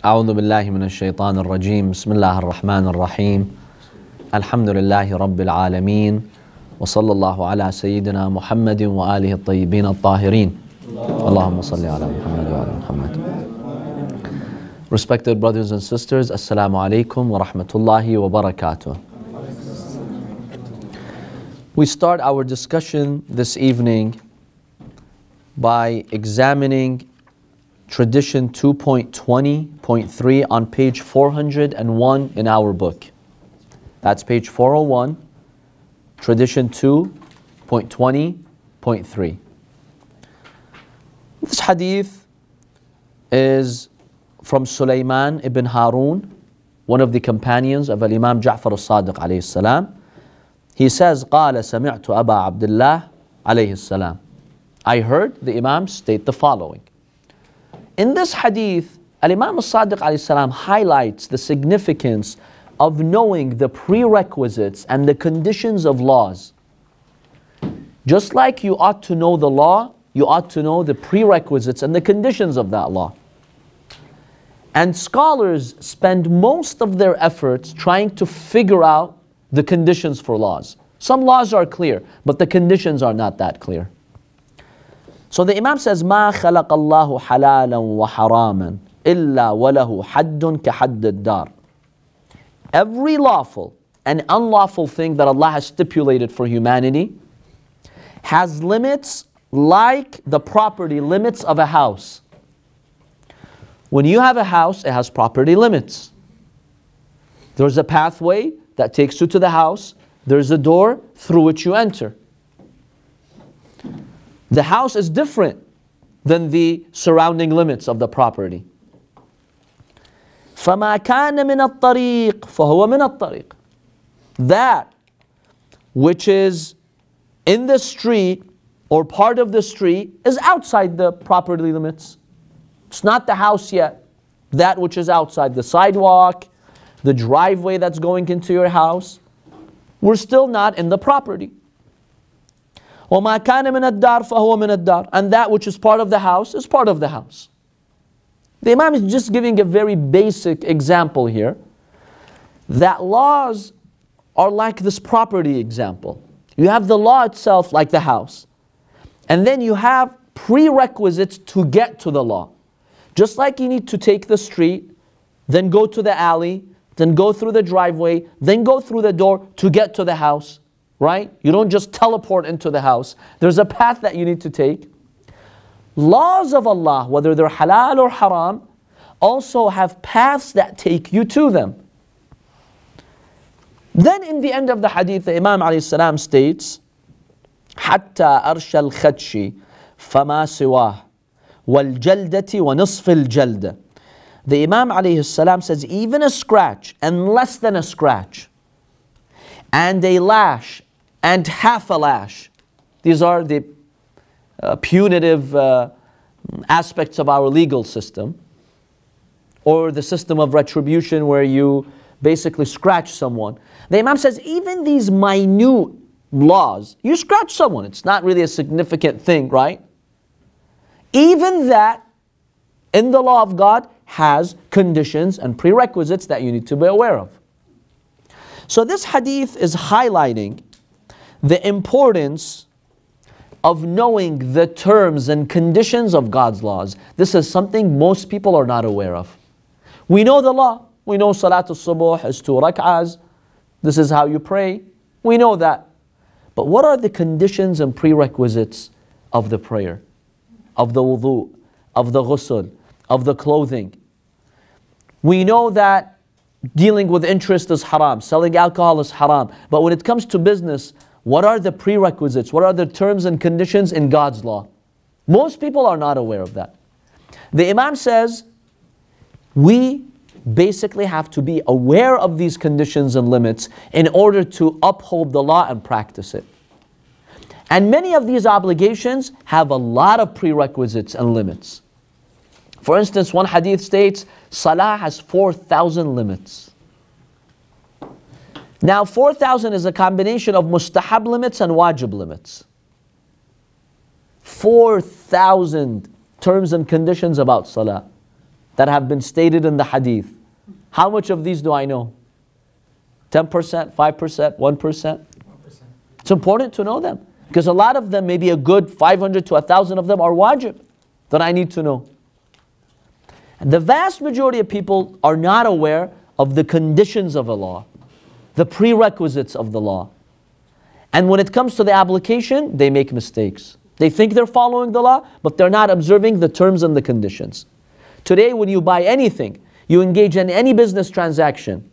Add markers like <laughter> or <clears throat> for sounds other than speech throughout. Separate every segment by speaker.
Speaker 1: أعوذ بالله من الشيطان الرجيم. بسم الله الرحمن الرحيم. الحمد لله رب العالمين وصلى الله على سيدنا محمد وآله الطيبين الطاهرين. اللهم صل على محمد وعلى محمد. Respected brothers and sisters, alaikum wa rahmatullahi wa barakatuh. We start our discussion this evening by examining tradition 2.20.3 on page 401 in our book. That's page 401, tradition 2.20.3. This hadith is from Sulaiman ibn Harun, one of the companions of Imam Ja'far al-Sadiq alayhi salam. He says, قال سمعت أبا عبد الله عليه السلام. I heard the Imam state the following. In this hadith, Al-Imam al-Sadiq highlights the significance of knowing the prerequisites and the conditions of laws. Just like you ought to know the law, you ought to know the prerequisites and the conditions of that law. And scholars spend most of their efforts trying to figure out the conditions for laws. Some laws are clear, but the conditions are not that clear. So the Imam says, ما خلق الله حلالا وحراما إلا وله حد كحد الدار. Every lawful and unlawful thing that Allah has stipulated for humanity has limits like the property limits of a house. When you have a house, it has property limits. There's a pathway that takes you to the house, there's a door through which you enter. The house is different than the surrounding limits of the property. فما كان من الطريق فهو من الطريق. That which is in the street or part of the street is outside the property limits. It's not the house yet. That which is outside the sidewalk, the driveway that's going into your house, we're still not in the property. وَمَا كَانَ مِنَ الدَّارِ فَهُوَ مِنَ الدَّارِ And that which is part of the house is part of the house. The Imam is just giving a very basic example here that laws are like this property example. You have the law itself like the house. And then you have prerequisites to get to the law. Just like you need to take the street, then go to the alley, then go through the driveway, then go through the door to get to the house, right? You don't just teleport into the house. There's a path that you need to take. Laws of Allah, whether they're halal or haram, also have paths that take you to them. Then in the end of the hadith, the Imam السلام, states, حتى أرش الخدش فما سواه والجلدة ونصف الجلدة. The Imam السلام, says, even a scratch and less than a scratch, and a lash and half a lash. These are the uh, punitive uh, aspects of our legal system, or the system of retribution where you basically scratch someone. The Imam says, even these minute laws, you scratch someone, it's not really a significant thing, right? Even that in the law of God has conditions and prerequisites that you need to be aware of. So this hadith is highlighting the importance of knowing the terms and conditions of God's laws. This is something most people are not aware of. We know the law. We know Salatul Subuh is two rak'ahs. This is how you pray. We know that. But what are the conditions and prerequisites of the prayer, of the wudu, of the ghusl, of the clothing? We know that dealing with interest is haram, selling alcohol is haram. But when it comes to business, what are the prerequisites? What are the terms and conditions in God's law? Most people are not aware of that. The Imam says, we basically have to be aware of these conditions and limits in order to uphold the law and practice it. And many of these obligations have a lot of prerequisites and limits. For instance, one hadith states, Salah has 4,000 limits. Now, 4,000 is a combination of mustahab limits and wajib limits. 4,000 terms and conditions about Salah. that have been stated in the hadith. How much of these do I know? 10%, 5%, 1%? It's important to know them because a lot of them, maybe a good 500 to 1,000 of them are wajib that I need to know. And The vast majority of people are not aware of the conditions of a law, the prerequisites of the law. And when it comes to the application, they make mistakes. They think they're following the law, but they're not observing the terms and the conditions. Today, when you buy anything, you engage in any business transaction,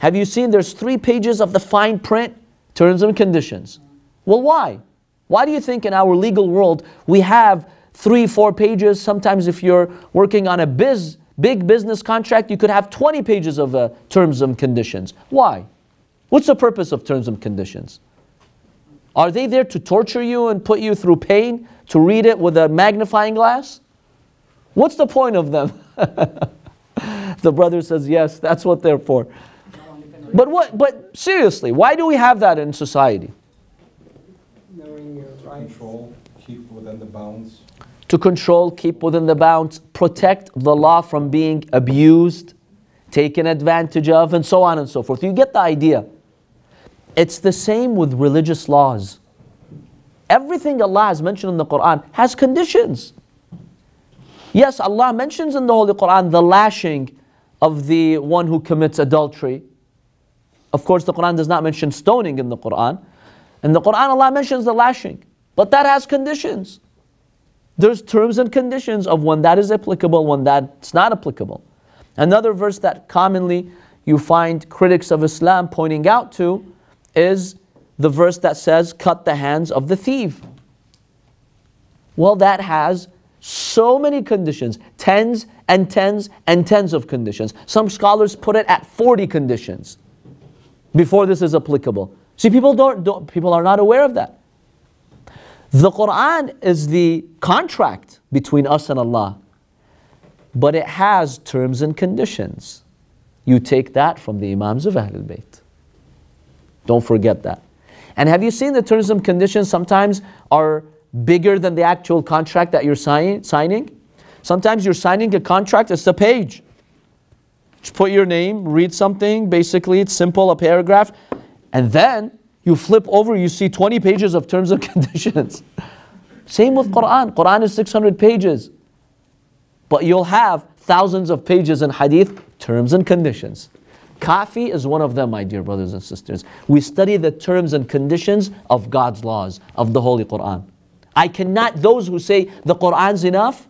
Speaker 1: have you seen there's three pages of the fine print, terms and conditions? Well, why? Why do you think in our legal world we have three, four pages? Sometimes, if you're working on a biz, big business contract, you could have 20 pages of uh, terms and conditions. Why? What's the purpose of terms and conditions? Are they there to torture you and put you through pain, to read it with a magnifying glass? What's the point of them? <laughs> the brother says, Yes, that's what they're for. But what but seriously, why do we have that in society?
Speaker 2: Knowing your rights.
Speaker 3: Control, keep within the bounds.
Speaker 1: To control, keep within the bounds, protect the law from being abused, taken advantage of, and so on and so forth. You get the idea. It's the same with religious laws. Everything Allah has mentioned in the Quran has conditions. Yes, Allah mentions in the Holy Quran the lashing of the one who commits adultery. Of course, the Quran does not mention stoning in the Quran. In the Quran, Allah mentions the lashing, but that has conditions. There's terms and conditions of when that is applicable, when that's not applicable. Another verse that commonly you find critics of Islam pointing out to is the verse that says, Cut the hands of the thief. Well, that has so many conditions, tens and tens and tens of conditions. Some scholars put it at 40 conditions before this is applicable. See, people don't, don't people are not aware of that. The Quran is the contract between us and Allah, but it has terms and conditions. You take that from the Imams of Ahlul Bayt. Don't forget that. And have you seen the terms and conditions sometimes are bigger than the actual contract that you're sign signing? Sometimes you're signing a contract, it's a page. Just put your name, read something, basically it's simple, a paragraph, and then you flip over, you see 20 pages of terms and <laughs> conditions. Same with Quran. Quran is 600 pages. But you'll have thousands of pages in hadith, terms and conditions. Kafi is one of them, my dear brothers and sisters. We study the terms and conditions of God's laws, of the Holy Quran. I cannot, those who say the Quran's enough,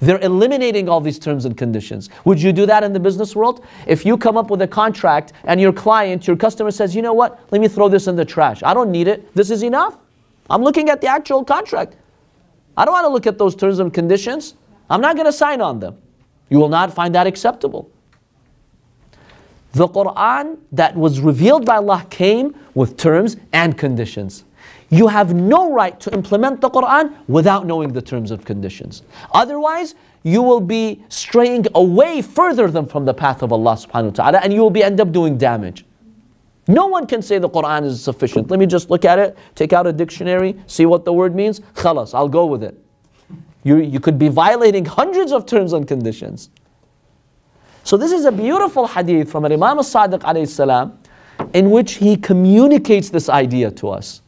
Speaker 1: they're eliminating all these terms and conditions. Would you do that in the business world? If you come up with a contract and your client, your customer says, you know what, let me throw this in the trash. I don't need it. This is enough. I'm looking at the actual contract. I don't want to look at those terms and conditions. I'm not going to sign on them. You will not find that acceptable. The Quran that was revealed by Allah came with terms and conditions. You have no right to implement the Quran without knowing the terms and conditions. Otherwise, you will be straying away further than from the path of Allah subhanahu wa ta'ala and you will be end up doing damage. No one can say the Quran is sufficient. Let me just look at it, take out a dictionary, see what the word means. Khalas, I'll go with it. You, you could be violating hundreds of terms and conditions. So this is a beautiful hadith from Imam al-Sadiq alayhi salam in which he communicates this idea to us.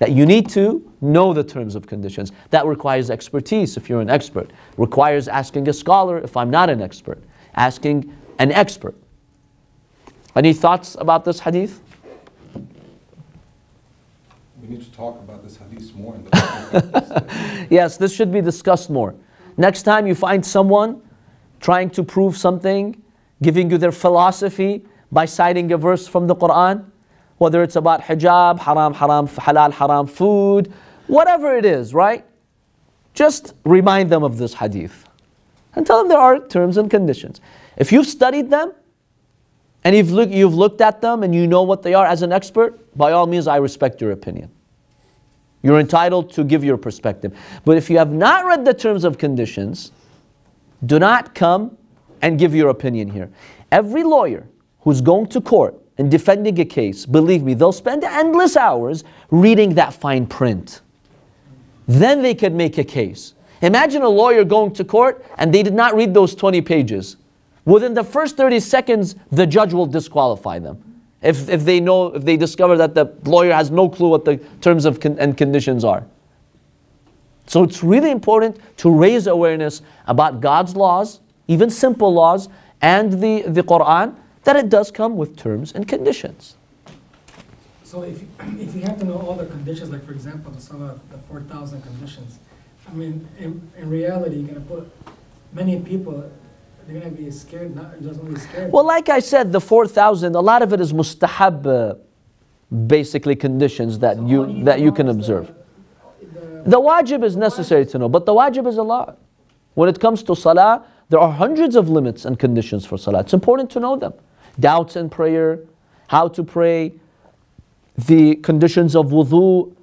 Speaker 1: That you need to know the terms of conditions. That requires expertise if you're an expert. Requires asking a scholar if I'm not an expert. Asking an expert. Any thoughts about this hadith?
Speaker 3: We need to talk about this hadith more. In
Speaker 1: the <laughs> yes, this should be discussed more. Next time you find someone trying to prove something, giving you their philosophy by citing a verse from the Quran, whether it's about hijab, haram, haram, halal, haram, food, whatever it is, right? Just remind them of this hadith and tell them there are terms and conditions. If you've studied them and you've, look, you've looked at them and you know what they are as an expert, by all means, I respect your opinion. You're entitled to give your perspective. But if you have not read the terms of conditions, do not come and give your opinion here. Every lawyer who's going to court and defending a case, believe me, they'll spend endless hours reading that fine print. Then they could make a case. Imagine a lawyer going to court and they did not read those 20 pages. Within the first 30 seconds, the judge will disqualify them. If, if they know, if they discover that the lawyer has no clue what the terms of con- and conditions are. So it's really important to raise awareness about God's laws, even simple laws, and the, the Quran, that it does come with terms and conditions.
Speaker 4: So if, you- <clears throat> if you have to know all the conditions, like for example, the Salah, the four thousand conditions, I mean, in, in reality, you're gonna put, many people, they're gonna be scared, not, just only scared.
Speaker 1: Well, like I said, the 4,000, a lot of it is mustahab, uh, basically conditions that
Speaker 4: So
Speaker 1: you, that you can
Speaker 4: is the-
Speaker 1: observe.
Speaker 4: the-
Speaker 1: The wajib is necessary to know, but the wajib is a lot. When it comes to salah, there are hundreds of limits and conditions for salah. It's important to know them. Doubts in prayer, how to pray, the conditions of wudu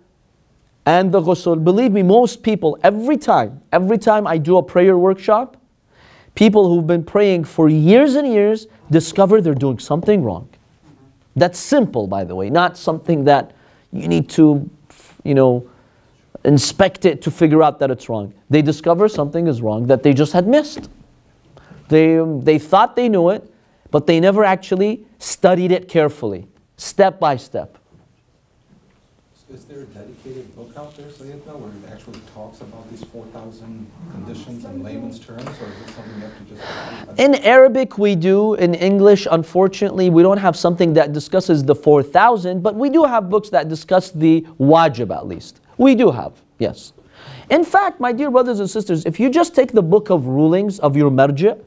Speaker 1: and the ghusl. Believe me, most people, every time, every time I do a prayer workshop, people who've been praying for years and years discover they're doing something wrong. That's simple, by the way, not something that you need to, you know, inspect it to figure out that it's wrong. They discover something is wrong that they just had missed. They, um, they thought they knew it, but they never actually studied it carefully, step by step.
Speaker 3: Is there a dedicated book out there, Sayyidna, where it actually talks about these four thousand conditions in layman's terms, or is it something that you have to just?
Speaker 1: In Arabic, we do. In English, unfortunately, we don't have something that discusses the 4,000, but we do have books that discuss the wajib at least. We do have, yes. In fact, my dear brothers and sisters, if you just take the book of rulings of your marja,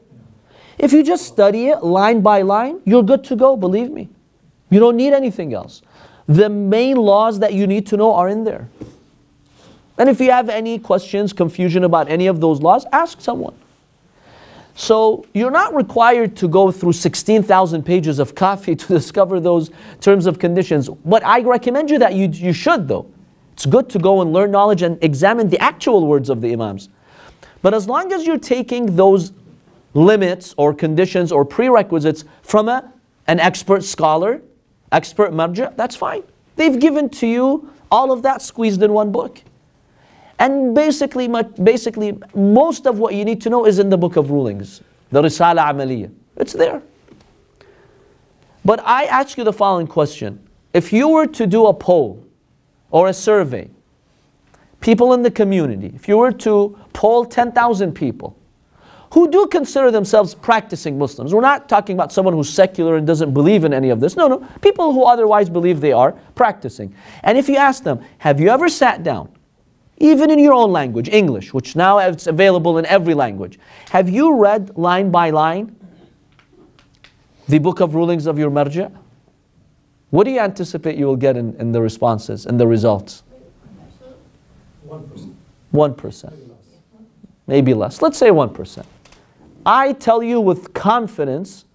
Speaker 1: if you just study it line by line, you're good to go, believe me. You don't need anything else. The main laws that you need to know are in there. And if you have any questions, confusion about any of those laws, ask someone. So you're not required to go through 16,000 pages of kafi <laughs> to discover those terms of conditions. But I recommend you that you, you should though. It's good to go and learn knowledge and examine the actual words of the imams. But as long as you're taking those limits or conditions or prerequisites from a, an expert scholar, expert marja, that's fine. They've given to you all of that squeezed in one book. And basically, basically, most of what you need to know is in the book of rulings, the Risala Amaliyah. It's there. But I ask you the following question. If you were to do a poll or a survey, people in the community, if you were to poll 10,000 people who do consider themselves practicing Muslims, we're not talking about someone who's secular and doesn't believe in any of this. No, no. People who otherwise believe they are practicing. And if you ask them, have you ever sat down even in your own language, English, which now it's available in every language. Have you read line by line the book of rulings of your marja? What do you anticipate you will get in, in the responses and the results?
Speaker 4: One percent.
Speaker 1: 1%, maybe less. Let's say 1%. I tell you with confidence,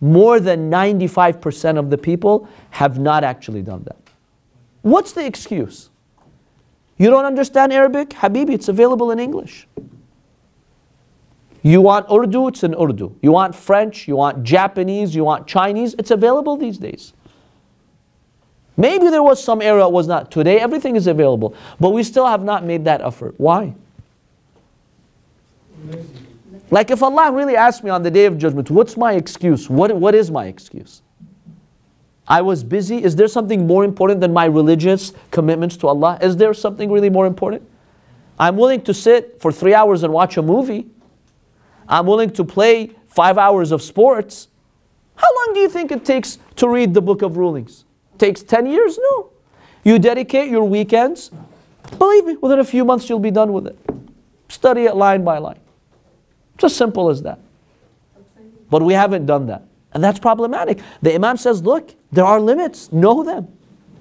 Speaker 1: more than 95% of the people have not actually done that. What's the excuse? You don't understand Arabic? Habibi, it's available in English. You want Urdu, it's in Urdu. You want French, you want Japanese, you want Chinese, it's available these days. Maybe there was some era it was not. Today everything is available. But we still have not made that effort. Why? Like if Allah really asked me on the day of judgment, what's my excuse? What, what is my excuse? I was busy. Is there something more important than my religious commitments to Allah? Is there something really more important? I'm willing to sit for three hours and watch a movie. I'm willing to play five hours of sports. How long do you think it takes to read the book of rulings? Takes 10 years? No. You dedicate your weekends. Believe me, within a few months you'll be done with it. Study it line by line. It's as simple as that. But we haven't done that. And that's problematic. The Imam says, look, there are limits. Know them.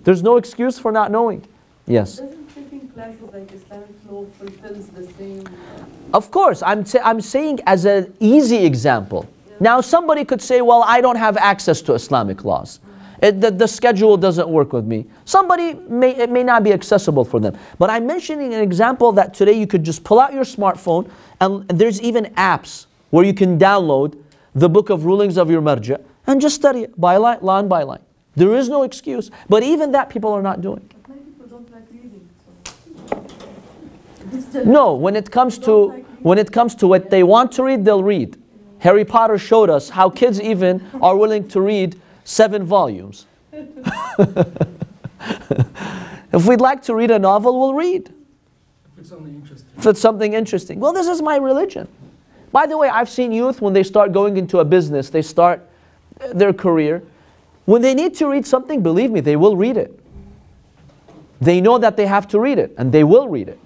Speaker 1: There's no excuse for not knowing. Yes.
Speaker 5: Doesn't taking classes like Islamic law fulfills the same? uh,
Speaker 1: Of course, I'm, sa- I'm saying as an easy example. Now, somebody could say, well, I don't have access to Islamic laws. It, the, the schedule doesn't work with me. Somebody may, it may not be accessible for them. But I'm mentioning an example that today you could just pull out your smartphone and there's even apps where you can download the book of rulings of your marja and just study it by line, line by line. There is no excuse. But even that people are not doing. No, when it comes to when it comes to what they want to read, they'll read. Harry Potter showed us how kids even are willing to read seven volumes. <laughs> if we'd like to read a novel, we'll read.
Speaker 4: If it's only interesting.
Speaker 1: If it's something interesting. Well, this is my religion. By the way, I've seen youth when they start going into a business, they start uh, their career. When they need to read something, believe me, they will read it. They know that they have to read it, and they will read it.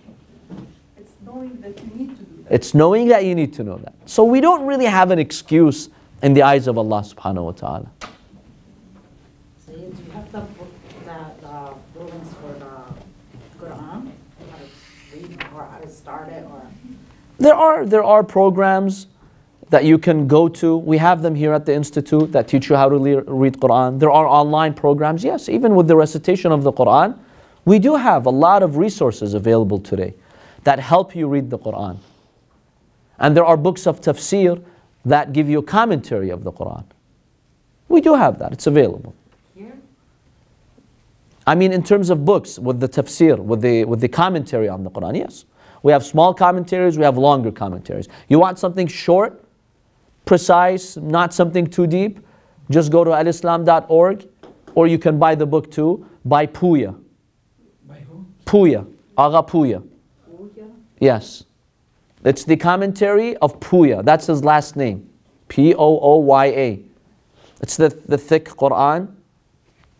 Speaker 5: It's knowing that you need to do that.
Speaker 1: It's knowing that you need to know that. So we don't really have an excuse in the eyes of Allah subhanahu wa ta'ala.
Speaker 6: So you do you have the book, that, the rulings for the Quran, how to read or how to start it or?
Speaker 1: There are, there are programs that you can go to. We have them here at the Institute that teach you how to read Quran. There are online programs, yes, even with the recitation of the Quran. We do have a lot of resources available today that help you read the Quran. And there are books of tafsir that give you a commentary of the Quran. We do have that, it's available.
Speaker 6: Here?
Speaker 1: I mean, in terms of books with the tafsir, with the, with the commentary on the Quran, yes. We have small commentaries, we have longer commentaries. You want something short, precise, not something too deep, just go to alislam.org or you can buy the book too by Pooya.
Speaker 4: By who?
Speaker 1: Pooya, Aga Pooya. Yes. It's the commentary of Pooya. That's his last name. P O O Y A. It's the, the thick Quran.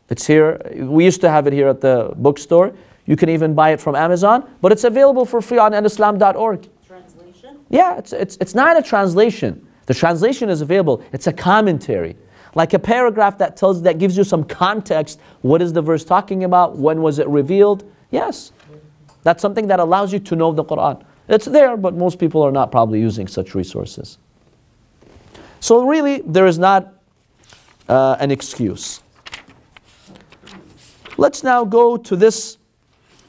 Speaker 1: It's here. We used to have it here at the bookstore. You can even buy it from Amazon, but it's available for free on alislam.org.
Speaker 6: Translation?
Speaker 1: Yeah, it's, it's, it's not a translation. The translation is available. It's a commentary. Like a paragraph that tells that gives you some context. What is the verse talking about? When was it revealed? Yes. That's something that allows you to know the Quran. It's there, but most people are not probably using such resources. So really, there is not uh, an excuse. Let's now go to this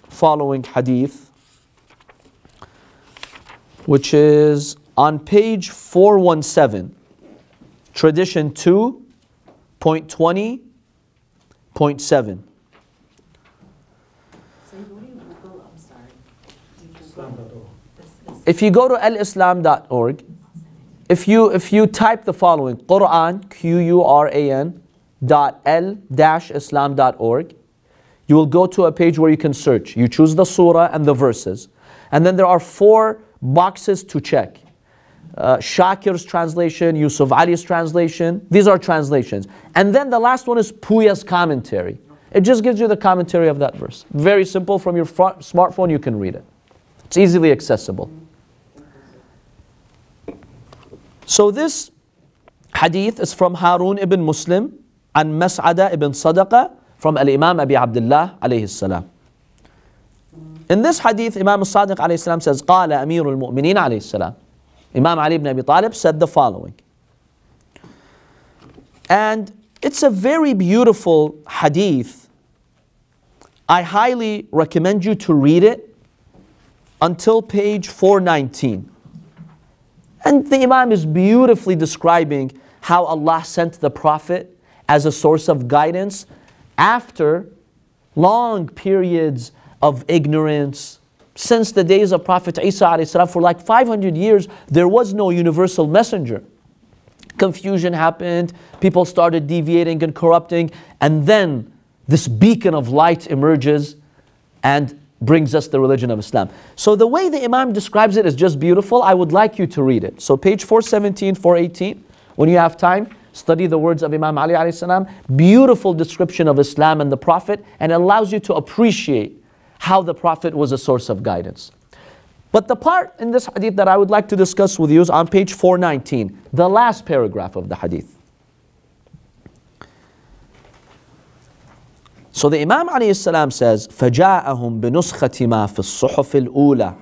Speaker 1: following hadith, which is on page 417, tradition 2.20.7.
Speaker 6: So you go to Google, I'm sorry. You Google
Speaker 4: Islam.org.
Speaker 6: this, this,
Speaker 1: If you go to alislam.org, if you, if you type the following, Quran, Q-U-R-A-N, dot L dash Islam.org, you will go to a page where you can search. You choose the surah and the verses. And then there are four boxes to check. Uh, Shakir's translation, Yusuf Ali's translation. These are translations. And then the last one is Pooya's commentary. It just gives you the commentary of that verse. Very simple. From your fr- smartphone, you can read it. It's easily accessible. So this hadith is from Harun ibn Muslim and Mas'ada ibn Sadaqa from Al-Imam Abi Abdullah alayhi salam. In this hadith, Imam Sadiq alayhi salam says, قال أمير المؤمنين alayhi salam. Imam Ali ibn Abi Talib said the following. And it's a very beautiful hadith. I highly recommend you to read it until page 419. And the Imam is beautifully describing how Allah sent the Prophet as a source of guidance after long periods of ignorance. Since the days of Prophet Isa, for like 500 years, there was no universal messenger. Confusion happened, people started deviating and corrupting, and then this beacon of light emerges and brings us the religion of Islam. So the way the Imam describes it is just beautiful. I would like you to read it. So page 417, 418, when you have time, study the words of Imam Ali alayhi salam. Beautiful description of Islam and the Prophet, and it allows you to appreciate how the Prophet was a source of guidance. But the part in this hadith that I would like to discuss with you is on page 419, the last paragraph of the hadith. So the Imam alayhi salam says, فَجَاءَهُمْ بِنُسْخَةِ مَا فِي الصُّحُفِ الْأُولَى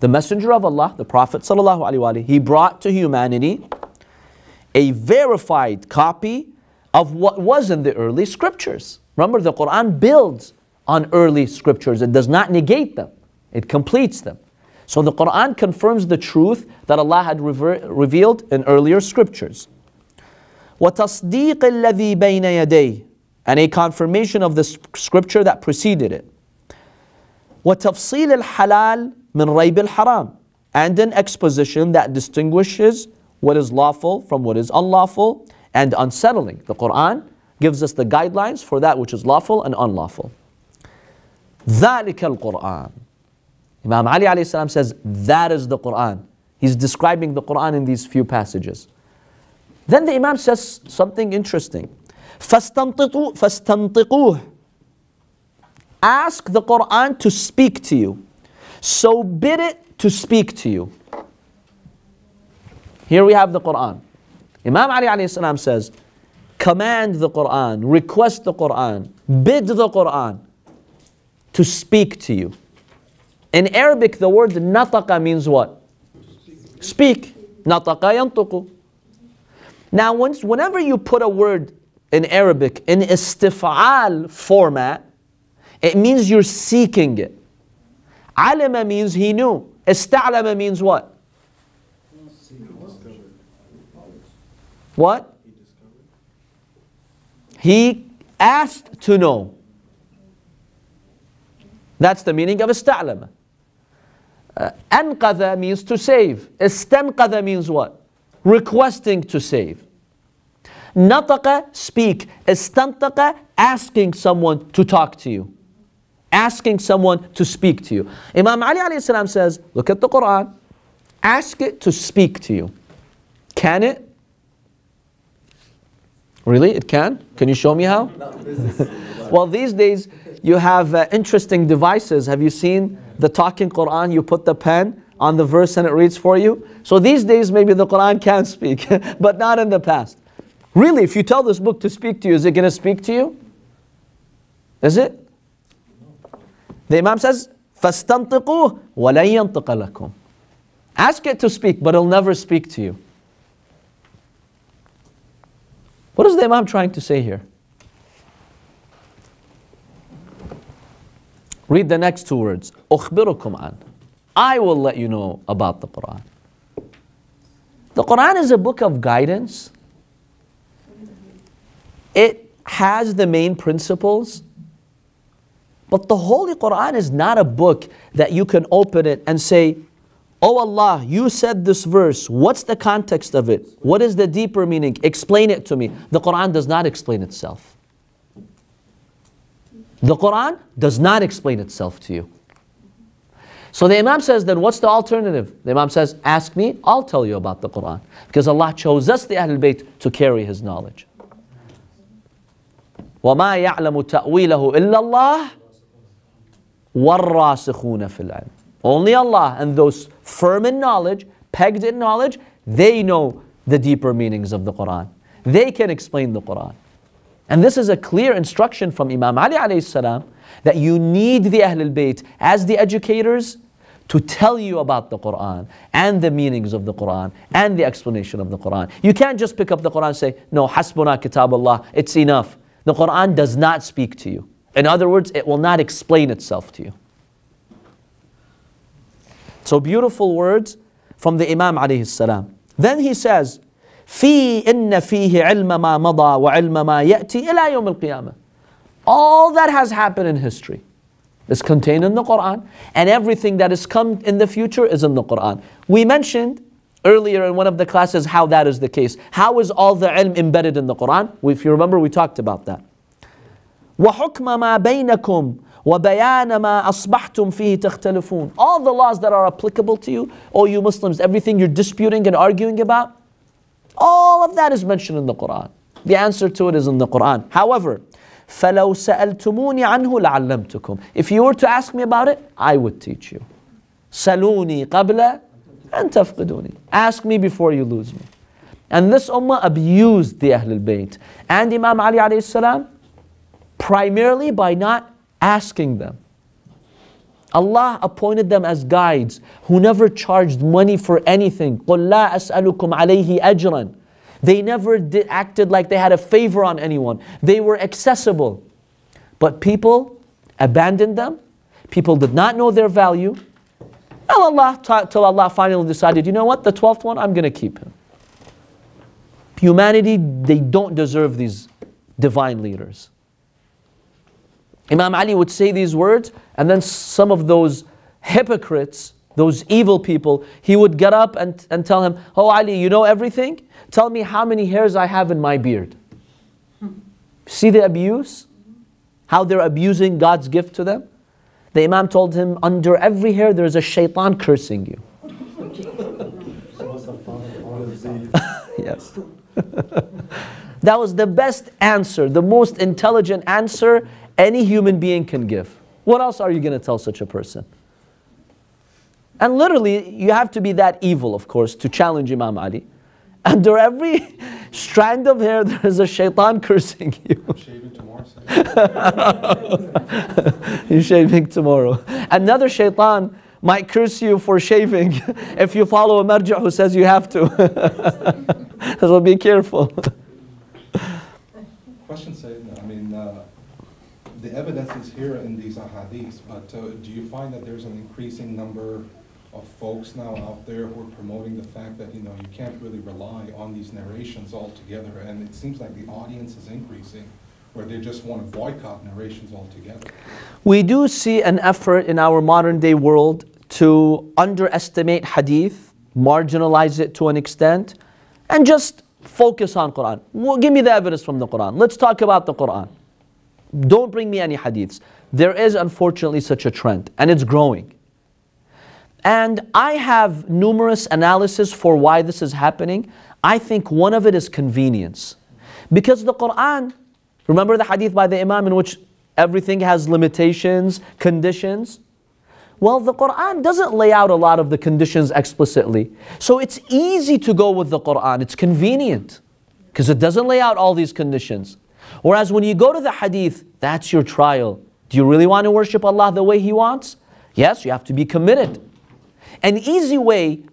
Speaker 1: The Messenger of Allah, the Prophet sallallahu alaihi wasallam, he brought to humanity a verified copy of what was in the early scriptures. Remember, the Quran builds on early scriptures. It does not negate them, it completes them. So the Quran confirms the truth that Allah had rever- revealed in earlier scriptures. وَتَصْدِيقِ الَّذِي بَيْنَ يَدَيْهِ And a confirmation of the s- scripture that preceded it. وَتَفْصِيلِ الْحَلَالِ من ريب الحرام and an exposition that distinguishes what is lawful from what is unlawful and unsettling. The Quran gives us the guidelines for that which is lawful and unlawful. ذلك القرآن Imam Ali alayhi salam says that is the Quran. He's describing the Quran in these few passages. Then the Imam says something interesting. فاستنطقوا فاستنطقوه Ask the Quran to speak to you. So bid it to speak to you. Here we have the Quran. Imam Ali alayhi says, command the Quran, request the Quran, bid the Quran to speak to you. In Arabic, the word nataqa means what? Speak. Nataqa yantuku. Now, once, whenever you put a word in Arabic in istif'al format, it means you're seeking it. Alima means he knew. Ista'lama means what? What? He asked to know. That's the meaning of ista'lama. Uh, means to save. Istanqadha means what? Requesting to save. Nataqa, speak. Istantaqa, asking someone to talk to you. Asking someone to speak to you. Imam Ali alayhi says, look at the Quran. Ask it to speak to you. Can it? Really? It can? Can you show me how? <laughs> well, these days you have uh, interesting devices. Have you seen the talking Quran? You put the pen on the verse and it reads for you. So these days maybe the Quran can speak, <laughs> but not in the past. Really, if you tell this book to speak to you, is it going to speak to you? Is it? The Imam says, فَاسْتَنْطِقُوهُ وَلَن يَنْطِقَ لَكُمْ Ask it to speak, but it'll never speak to you. What is the Imam trying to say here? Read the next two words. أخبركم عن. I will let you know about the Quran. The Quran is a book of guidance. It has the main principles. But the Holy Quran is not a book that you can open it and say, Oh Allah, you said this verse. What's the context of it? What is the deeper meaning? Explain it to me. The Quran does not explain itself. The Quran does not explain itself to you. So the Imam says, then what's the alternative? The Imam says, ask me, I'll tell you about the Quran. Because Allah chose us, the Ahlul Bayt, to carry His knowledge. وَمَا يَعْلَمُ تَأْوِيلَهُ إِلَّا اللَّهُ وَالرَّاسِخُونَ فِي الْعِلْمِ Only Allah and those firm in knowledge, pegged in knowledge, they know the deeper meanings of the Quran. They can explain the Quran. And this is a clear instruction from Imam Ali alayhi salam that you need the Ahlul Bayt as the educators to tell you about the Quran and the meanings of the Quran and the explanation of the Quran. You can't just pick up the Quran and say, no, hasbuna kitab Allah, it's enough. The Quran does not speak to you. In other words, it will not explain itself to you. So beautiful words from the Imam alayhi salam. Then he says, في إن فيه علم ما مضى وعلم ما يأتي إلى يوم القيامة. All that has happened in history is contained in the Quran, and everything that is come in the future is in the Quran. We mentioned earlier in one of the classes how that is the case. How is all the ilm embedded in the Quran? If you remember, we talked about that. وحكم ما بينكم وبيان ما أصبحتم فيه تختلفون. All the laws that are applicable to you, all you Muslims, everything you're disputing and arguing about, all of that is mentioned in the Quran. The answer to it is in the Quran. However, فَلَوْ سَأَلْتُمُونِ عَنْهُ لَعَلَّمْتُكُمْ If you were to ask me about it, I would teach you. سَلُونِي قَبْلَ أَن تَفْقِدُونِي Ask me before you lose me. And this ummah abused the Ahlul Bayt and Imam Ali alayhi salam primarily by not asking them. Allah appointed them as guides who never charged money for anything. قُلْ لَا أَسْأَلُكُمْ عَلَيْهِ أَجْرًا They never did, acted like they had a favor on anyone. They were accessible. But people abandoned them. People did not know their value. Till Allah, till Allah finally decided, you know what, the 12th one, I'm going to keep him. Humanity, they don't deserve these divine leaders. Imam Ali would say these words, and then some of those hypocrites those evil people, he would get up and, and tell him, Oh, Ali, you know everything? Tell me how many hairs I have in my beard. Hmm. See the abuse? How they're abusing God's gift to them? The Imam told him, Under every hair there is a shaitan cursing you. <laughs> <laughs> yes. <laughs> that was the best answer, the most intelligent answer any human being can give. What else are you going to tell such a person? And literally, you have to be that evil, of course, to challenge Imam Ali. <laughs> Under every strand of hair, <laughs> there is a shaitan cursing you.
Speaker 3: Shaving tomorrow. <laughs>
Speaker 1: You're shaving tomorrow. Another shaitan might curse you for shaving if you follow a marja who says you have to. so be careful.
Speaker 3: Question, Sayyidina, I mean, uh, the evidence is here in these ahadiths, but uh, do you find that there's an increasing number of folks now out there who are promoting the fact that, you know, you can't really rely on these narrations altogether, and it seems like the audience is increasing, where they just want to boycott narrations altogether?
Speaker 1: We do see an effort in our modern day world to underestimate hadith, marginalize it to an extent, and just focus on Quran. Well, give me the evidence from the Quran. Let's talk about the Quran. Don't bring me any hadiths. There is unfortunately such a trend, and it's growing. And I have numerous analysis for why this is happening. I think one of it is convenience. Because the Quran, remember the hadith by the Imam in which everything has limitations, conditions? Well, the Quran doesn't lay out a lot of the conditions explicitly. So it's easy to go with the Quran, it's convenient because it doesn't lay out all these conditions. Whereas when you go to the hadith, that's your trial. Do you really want to worship Allah the way He wants? Yes, you have to be committed. An easy way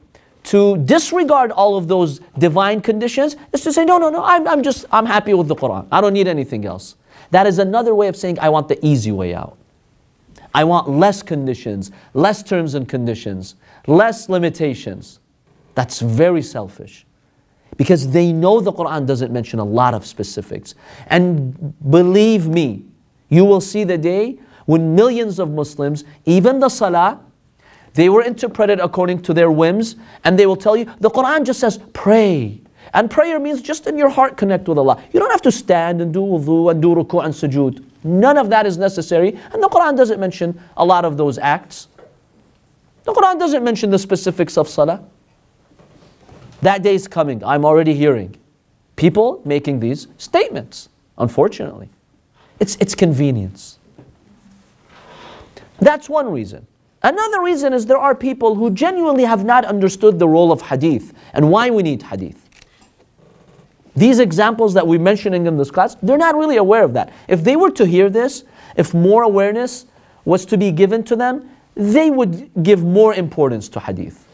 Speaker 1: to disregard all of those divine conditions is to say, no, no, no, I'm, I'm just, I'm happy with the Quran. I don't need anything else. That is another way of saying, I want the easy way out. I want less conditions, less terms and conditions, less limitations. That's very selfish. Because they know the Quran doesn't mention a lot of specifics. And believe me, you will see the day when millions of Muslims, even the Salah, they were interpreted according to their whims, and they will tell you the Quran just says pray. And prayer means just in your heart connect with Allah. You don't have to stand and do wudu and do ruku and sujood. None of that is necessary. And the Quran doesn't mention a lot of those acts. The Quran doesn't mention the specifics of salah. That day is coming. I'm already hearing people making these statements, unfortunately. It's, it's convenience. That's one reason. Another reason is there are people who genuinely have not understood the role of hadith and why we need hadith. These examples that we're mentioning in this class, they're not really aware of that. If they were to hear this, if more awareness was to be given to them, they would give more importance to hadith.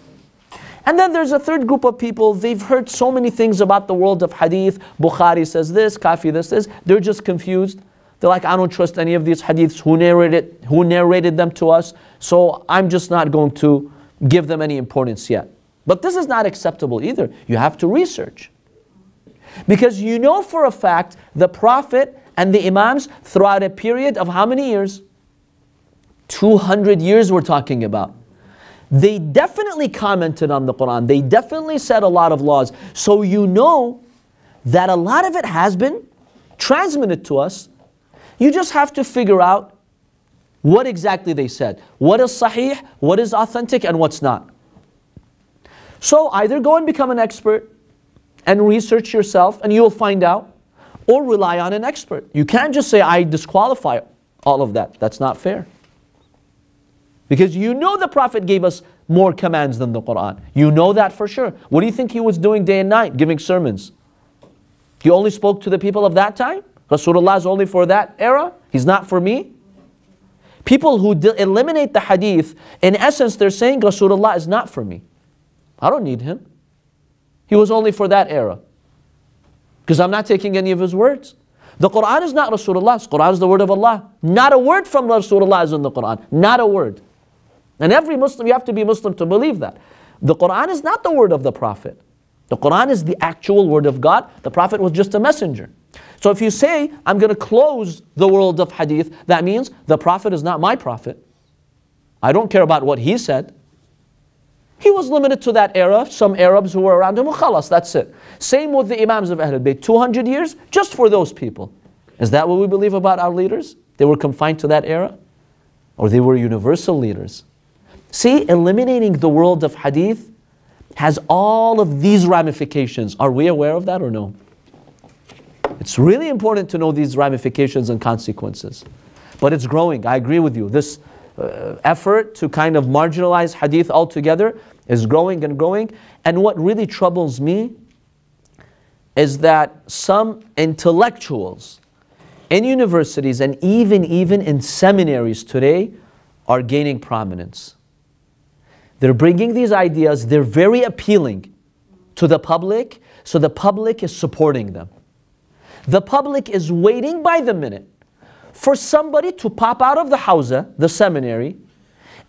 Speaker 1: And then there's a third group of people, they've heard so many things about the world of hadith. Bukhari says this, Kafi this, this. They're just confused. They're like, I don't trust any of these hadiths. Who narrated, who narrated them to us? So I'm just not going to give them any importance yet. But this is not acceptable either. You have to research. Because you know for a fact the Prophet and the Imams throughout a period of how many years? 200 years we're talking about. They definitely commented on the Quran. They definitely said a lot of laws. So you know that a lot of it has been transmitted to us. You just have to figure out what exactly they said. What is sahih, what is authentic, and what's not. So either go and become an expert and research yourself and you'll find out, or rely on an expert. You can't just say, I disqualify all of that. That's not fair. Because you know the Prophet gave us more commands than the Quran. You know that for sure. What do you think he was doing day and night, giving sermons? He only spoke to the people of that time? Rasulullah is only for that era? He's not for me? People who eliminate the hadith, in essence, they're saying Rasulullah is not for me. I don't need him. He was only for that era. Because I'm not taking any of his words. The Quran is not Rasulullah's. Quran is the word of Allah. Not a word from Rasulullah is in the Quran. Not a word. And every Muslim, you have to be Muslim to believe that. The Quran is not the word of the Prophet. The Quran is the actual word of God. The Prophet was just a messenger. So if you say, I'm going to close the world of hadith, that means the Prophet is not my Prophet. I don't care about what he said. He was limited to that era, some Arabs who were around him, khalas, that's it. Same with the Imams of Ahlul Bayt, 200 years just for those people. Is that what we believe about our leaders? They were confined to that era? Or they were universal leaders? See, eliminating the world of hadith has all of these ramifications. Are we aware of that or no? It's really important to know these ramifications and consequences. But it's growing. I agree with you. This uh, effort to kind of marginalize hadith altogether is growing and growing. And what really troubles me is that some intellectuals in universities and even even in seminaries today are gaining prominence. They're bringing these ideas, they're very appealing to the public, so the public is supporting them. The public is waiting by the minute for somebody to pop out of the hawza, the seminary,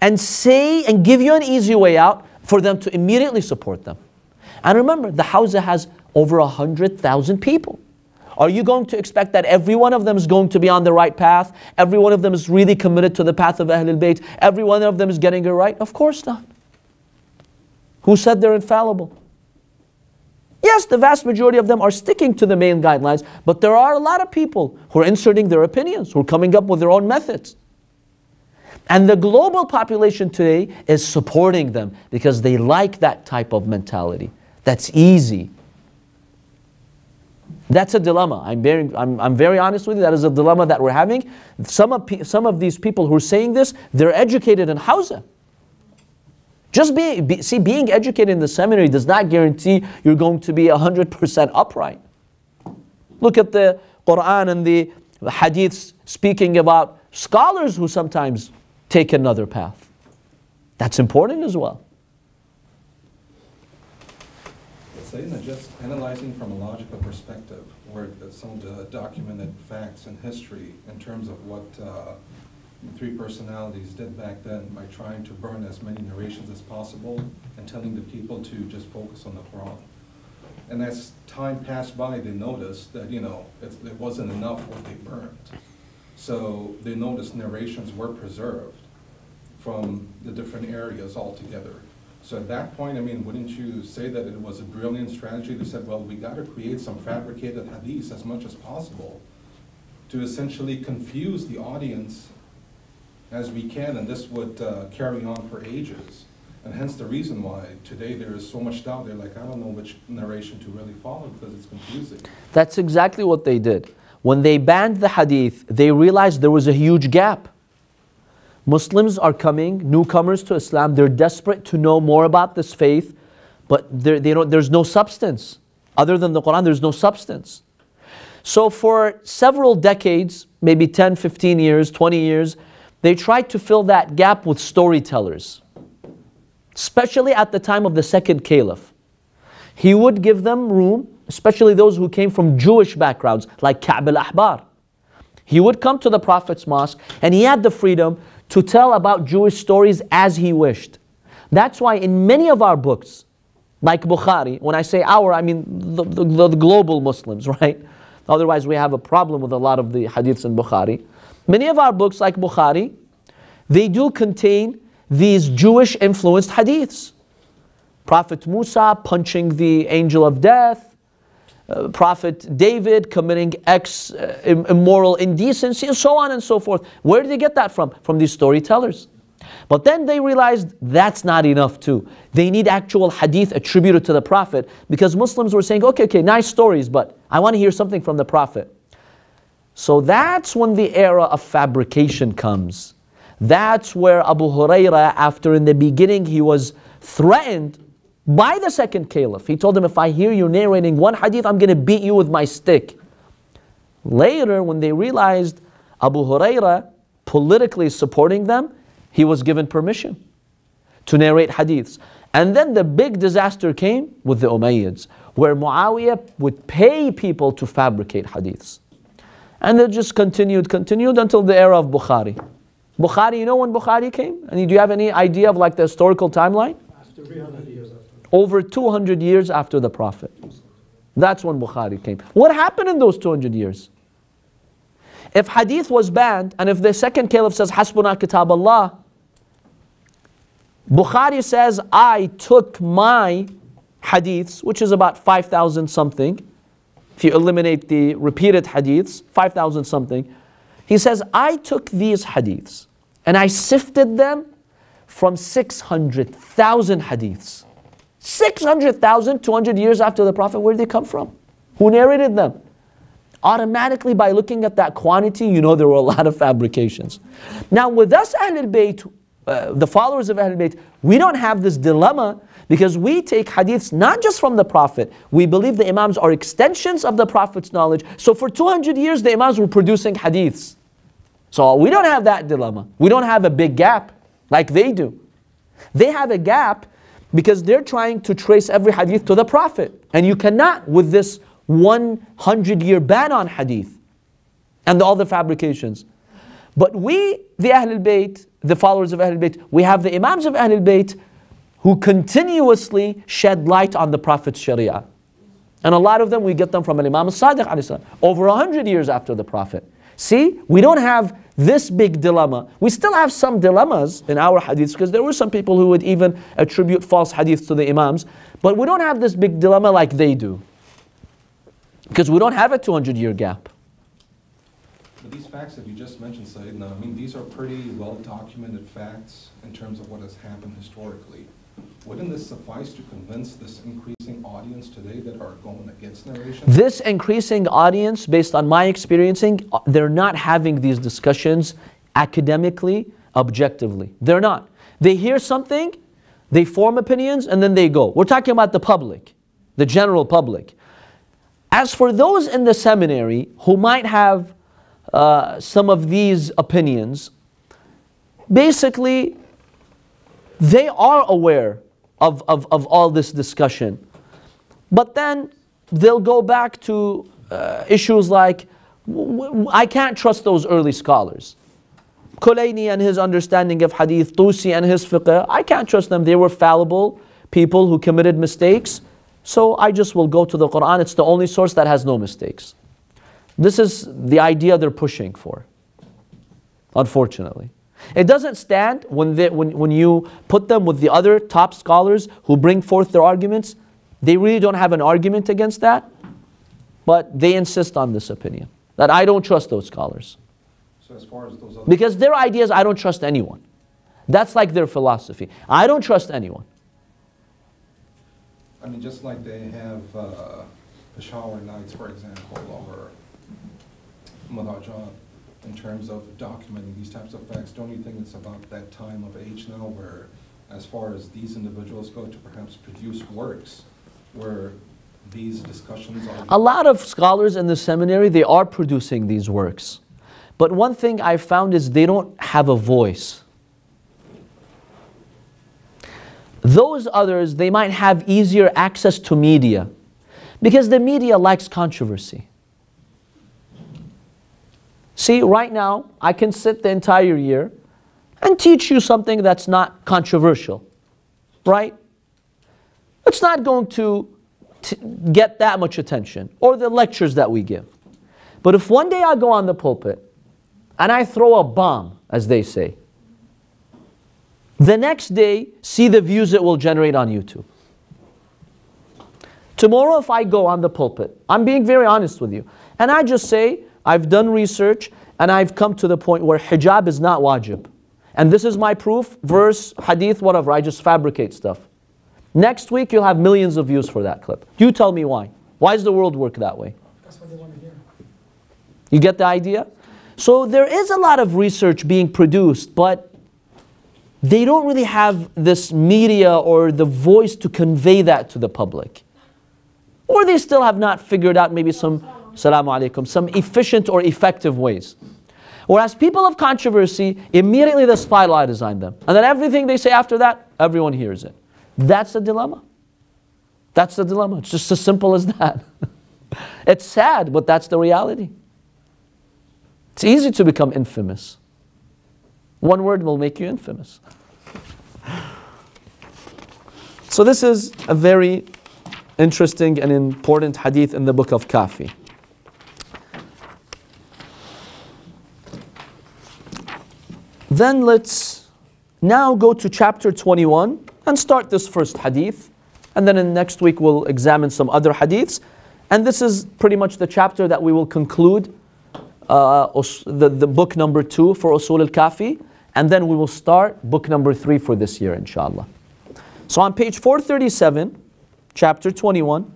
Speaker 1: and say and give you an easy way out for them to immediately support them. And remember, the hawza has over 100,000 people. Are you going to expect that every one of them is going to be on the right path? Every one of them is really committed to the path of Ahlul Bayt? Every one of them is getting it right? Of course not. Who said they're infallible? Yes, the vast majority of them are sticking to the main guidelines, but there are a lot of people who are inserting their opinions, who are coming up with their own methods. And the global population today is supporting them because they like that type of mentality. That's easy. That's a dilemma. I'm very, I'm, I'm very honest with you. That is a dilemma that we're having. Some of, some of these people who are saying this, they're educated in hawza. Just be, be, see, being educated in the seminary does not guarantee you're going to be 100% upright. Look at the Quran and the hadiths speaking about scholars who sometimes take another path. That's important as well.
Speaker 3: Sayyidina, just analyzing from a logical perspective, where some documented facts and history in terms of what uh, three personalities did back then by trying to burn as many narrations as possible and telling the people to just focus on the Quran. And as time passed by, they noticed that, you know, it, it wasn't enough what they burned. So they noticed narrations were preserved from the different areas altogether. So at that point, I mean, wouldn't you say that it was a brilliant strategy? They said, well, we got to create some fabricated hadiths as much as possible to essentially confuse the audience as we can, and this would uh, carry on for ages. And hence the reason why today there is so much doubt. They're like, I don't know which narration to really follow because it's confusing.
Speaker 1: That's exactly what they did. When they banned the hadith, they realized there was a huge gap. Muslims are coming, newcomers to Islam, they're desperate to know more about this faith, but they don't, there's no substance. Other than the Quran, there's no substance. So for several decades, maybe 10, 15 years, 20 years, they tried to fill that gap with storytellers, especially at the time of the second caliph. He would give them room, especially those who came from Jewish backgrounds, like Ka'b al-Ahbar. He would come to the Prophet's mosque and he had the freedom to tell about Jewish stories as he wished. That's why in many of our books, like Bukhari, when I say our, I mean the, the, the, global Muslims, <laughs> right? Otherwise, we have a problem with a lot of the hadiths in Bukhari. Many of our books, like Bukhari, they do contain these Jewish influenced hadiths. Prophet Musa punching the angel of death, uh, Prophet David committing ex uh, immoral indecency, and so on and so forth. Where did they get that from? From these storytellers. But then they realized that's not enough too. They need actual hadith attributed to the Prophet because Muslims were saying, okay, okay, nice stories, but I want to hear something from the Prophet. So that's when the era of fabrication comes. That's where Abu Huraira, after in the beginning he was threatened by the second caliph. He told him, If I hear you narrating one hadith, I'm going to beat you with my stick. Later, when they realized Abu Huraira politically supporting them, he was given permission to narrate hadiths. And then the big disaster came with the Umayyads, where Muawiyah would pay people to fabricate hadiths. And it just continued, continued until the era of Bukhari. Bukhari, you know when Bukhari came? And do you have any idea of like the historical timeline?
Speaker 4: After 300 years after.
Speaker 1: Over 200 years after the Prophet. That's when Bukhari came. What happened in those 200 years? If hadith was banned, and if the second caliph says, Hasbuna kitab Allah, Bukhari says, I took my hadiths, which is about 5,000 something. If you eliminate the repeated hadiths, 5,000 something. He says, I took these hadiths and I sifted them from 600,000 hadiths. 600,000, 200 years after the Prophet, where did they come from? Who narrated them? Automatically, by looking at that quantity, you know there were a lot of fabrications. Now, with us, Ahlul Bayt, uh, the followers of Ahlul Bayt, we don't have this dilemma because we take hadiths not just from the Prophet. We believe the Imams are extensions of the Prophet's knowledge. So for 200 years, the Imams were producing hadiths. So we don't have that dilemma. We don't have a big gap like they do. They have a gap because they're trying to trace every hadith to the Prophet. And you cannot with this 100 year ban on hadith and all the fabrications. But we, the Ahlul Bayt, the followers of Ahlul Bayt, we have the Imams of Ahlul Bayt who continuously shed light on the Prophet's Sharia. And a lot of them, we get them from Imam Sadiq over 100 years after the Prophet. See, we don't have this big dilemma. We still have some dilemmas in our hadiths because there were some people who would even attribute false hadiths to the Imams, but we don't have this big dilemma like they do. Because we don't have a 200 year gap.
Speaker 3: But these facts that you just mentioned, Sayyidina, I mean, these are pretty well documented facts in terms of what has happened historically. Wouldn't this suffice to convince this increasing audience today that are going against narration?
Speaker 1: This increasing audience, based on my experiencing, uh, they're not having these discussions academically, objectively. They're not. They hear something, they form opinions, and then they go. We're talking about the public, the general public. As for those in the seminary who might have uh, some of these opinions, basically, they are aware of, of, of all this discussion. But then they'll go back to uh, issues like I can't trust those early scholars. Kulayni and his understanding of hadith, Tusi and his fiqh, I can't trust them. They were fallible people who committed mistakes. So I just will go to the Quran. It's the only source that has no mistakes. This is the idea they're pushing for, unfortunately. It doesn't stand when, they, when, when you put them with the other top scholars who bring forth their arguments. They really don't have an argument against that, but they insist on this opinion that I don't trust those scholars.
Speaker 3: So as far as those other
Speaker 1: Because their ideas, I don't trust anyone. That's like their philosophy. I don't trust anyone.
Speaker 3: I mean, just like they have uh, Peshawar nights, for example, or Muraja'at, in terms of documenting these types of facts, don't you think it's about that time of age now where, as far as these individuals go, to perhaps produce works where these discussions are...
Speaker 1: A lot of scholars in the seminary, they are producing these works. But one thing I found is they don't have a voice. Those others, they might have easier access to media because the media likes controversy. See, right now, I can sit the entire year and teach you something that's not controversial, right? It's not going to get that much attention or the lectures that we give. But if one day I go on the pulpit and I throw a bomb, as they say, the next day, see the views it will generate on YouTube. Tomorrow, if I go on the pulpit, I'm being very honest with you, and I just say, I've done research and I've come to the point where hijab is not wajib. And this is my proof, verse, hadith, whatever, I just fabricate stuff. Next week, you'll have millions of views for that clip. You tell me why. Why does the world work that way?
Speaker 4: That's what they want to hear.
Speaker 1: You get the idea? So there is a lot of research being produced, but they don't really have this media or the voice to convey that to the public. Or they still have not figured out maybe some, salamu alaikum, some efficient or effective ways. Whereas people of controversy, immediately the spotlight is on them. And then everything they say after that, everyone hears it. That's the dilemma. That's the dilemma. It's just as simple as that. <laughs> it's sad, but that's the reality. It's easy to become infamous. One word will make you infamous. So, this is a very interesting and important hadith in the book of Kafi. Then let's now go to chapter 21 and start this first hadith. And then in next week we'll examine some other hadiths. And this is pretty much the chapter that we will conclude uh, the, the book number two for Usul al Kafi. And then we will start book number three for this year, inshallah. So on page 437, chapter 21,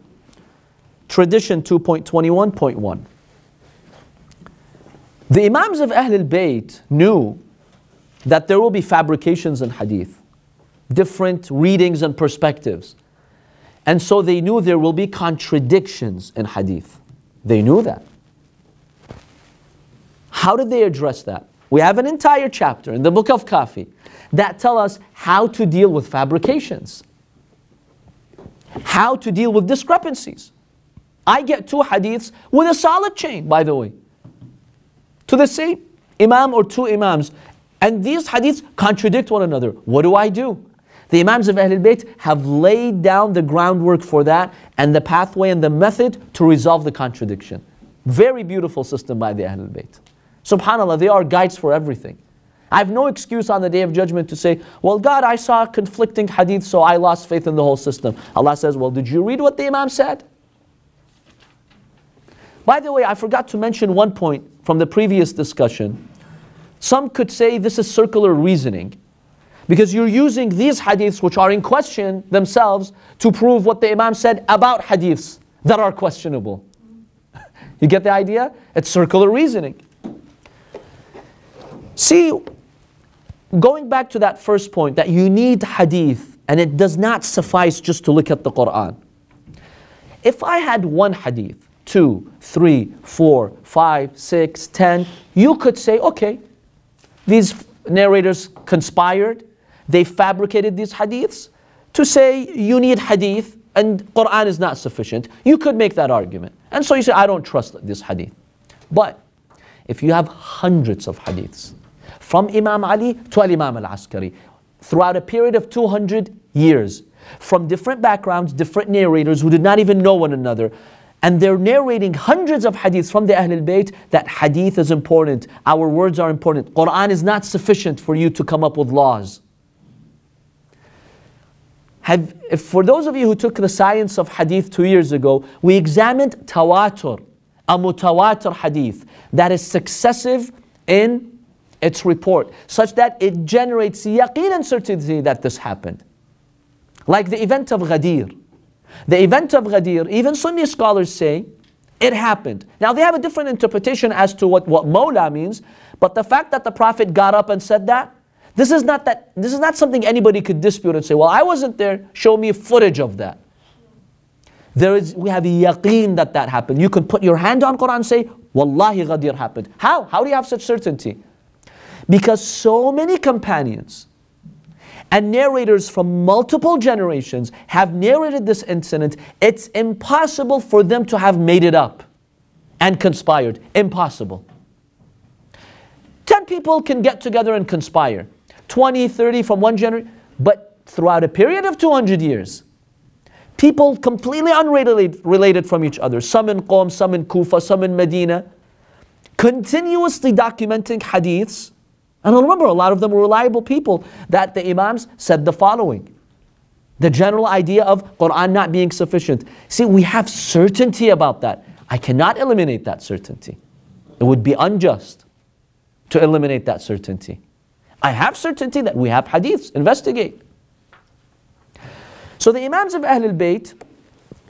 Speaker 1: tradition 2.21.1. The Imams of Ahl al Bayt knew that there will be fabrications in hadith, different readings and perspectives. And so they knew there will be contradictions in hadith. They knew that. How did they address that? We have an entire chapter in the book of Kafi that tell us how to deal with fabrications, how to deal with discrepancies. I get two hadiths with a solid chain, by the way, to the same imam or two imams, and these hadiths contradict one another. What do I do? The Imams of Ahlul Bayt have laid down the groundwork for that and the pathway and the method to resolve the contradiction. Very beautiful system by the Ahlul Bayt. Subhanallah, they are guides for everything. I have no excuse on the day of judgment to say, Well, God, I saw conflicting hadith, so I lost faith in the whole system. Allah says, Well, did you read what the Imam said? By the way, I forgot to mention one point from the previous discussion. Some could say this is circular reasoning because you're using these hadiths, which are in question themselves, to prove what the Imam said about hadiths that are questionable. <laughs> you get the idea? It's circular reasoning. See, going back to that first point, that you need hadith, and it does not suffice just to look at the Quran. If I had one hadith, two, three, four, five, six, ten, you could say, okay, these narrators conspired, they fabricated these hadiths to say you need hadith and Quran is not sufficient. You could make that argument. And so you say, I don't trust this hadith. But if you have hundreds of hadiths from Imam Ali to Al Imam al Askari throughout a period of 200 years, from different backgrounds, different narrators who did not even know one another, and they're narrating hundreds of hadiths from the Ahlul Bayt that hadith is important, our words are important. Quran is not sufficient for you to come up with laws. Have, for those of you who took the science of hadith two years ago, we examined tawatur, a mutawatir hadith that is successive in its report, such that it generates yaqeen and certainty that this happened. Like the event of Ghadir. The event of Ghadir, even Sunni scholars say, it happened. Now they have a different interpretation as to what, what Mawla means, but the fact that the Prophet got up and said that, this is not that this is not something anybody could dispute and say, well, I wasn't there, show me footage of that. There is we have yaqeen that that happened. You can put your hand on Quran and say, Wallahi Ghadir happened. How? How do you have such certainty? Because so many companions and narrators from multiple generations have narrated this incident, it's impossible for them to have made it up and conspired. Impossible. 10 people can get together and conspire, 20, 30 from one generation, but throughout a period of 200 years, people completely unrelated related from each other, some in Qom, some in Kufa, some in Medina, continuously documenting hadiths and remember, a lot of them were reliable people that the Imams said the following. The general idea of Quran not being sufficient. See, we have certainty about that. I cannot eliminate that certainty. It would be unjust to eliminate that certainty. I have certainty that we have hadiths. Investigate. So the Imams of Ahlul Bayt,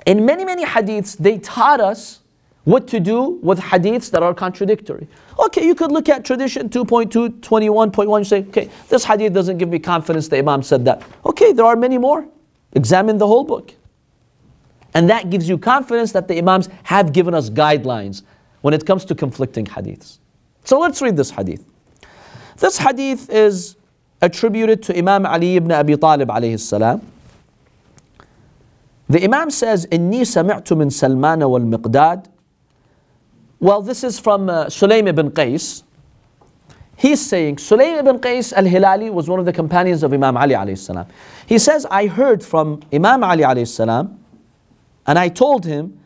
Speaker 1: in many, many hadiths, they taught us what to do with hadiths that are contradictory. Okay, you could look at tradition 2.2, 21.1, you say, okay, this hadith doesn't give me confidence the Imam said that. Okay, there are many more. Examine the whole book. And that gives you confidence that the Imams have given us guidelines when it comes to conflicting hadiths. So let's read this hadith. This hadith is attributed to Imam Ali ibn Abi Talib alayhi salam. The Imam says, إني سمعت من سلمان والمقداد well, this is from uh, Sulaym ibn Qais. He's saying, Sulaym ibn Qais al-Hilali was one of the companions of Imam Ali alayhi salam. He says, I heard from Imam Ali alayhi salam, and I told him,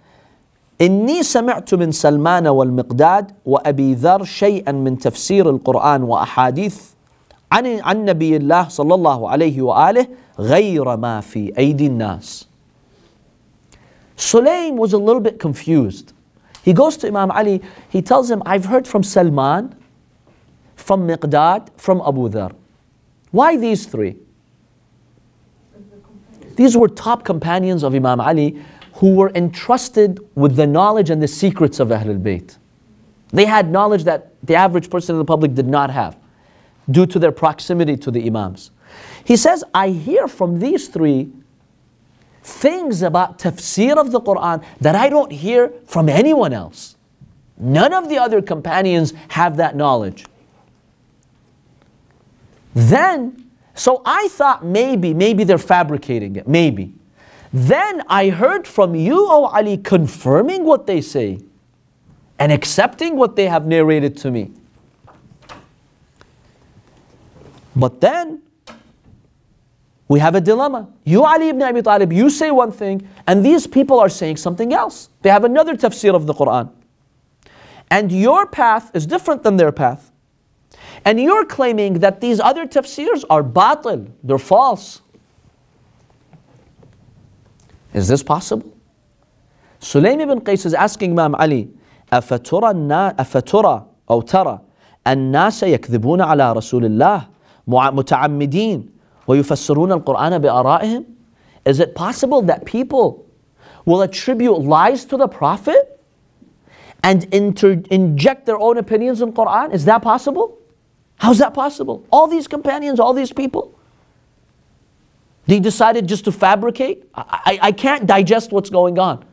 Speaker 1: إني سمعت من سلمان والمقداد وأبي ذر شيئا من تفسير القرآن وأحاديث عن عن نبي الله صلى الله عليه وآله غير ما في أيدي الناس. Sulaim was a little bit confused. He goes to Imam Ali, he tells him, I've heard from Salman, from Miqdad, from Abu Dhar. Why these three? These were top companions of Imam Ali who were entrusted with the knowledge and the secrets of Ahlul Bayt. They had knowledge that the average person in the public did not have due to their proximity to the Imams. He says, I hear from these three things about tafsir of the Quran that I don't hear from anyone else. None of the other companions have that knowledge. Then, so I thought maybe, maybe they're fabricating it, maybe. Then I heard from you, O Ali, confirming what they say and accepting what they have narrated to me. But then we have a dilemma. You, Ali ibn Abi Talib, you say one thing, and these people are saying something else. They have another tafsir of the Quran. And your path is different than their path. And you're claiming that these other tafsirs are batil, they're false. Is this possible? Sulaim ibn Qais is asking Imam Ali, أفترى, النا أفترى أو ترى الناس يكذبون على رسول الله متعمدين ويفسرون القرآن بآرائهم? Is it possible that people will attribute lies to the Prophet and inter- inject their own opinions in Quran? Is that possible? How's that possible? All these companions, all these people. They decided just to fabricate? I, I, I can't digest what's going on.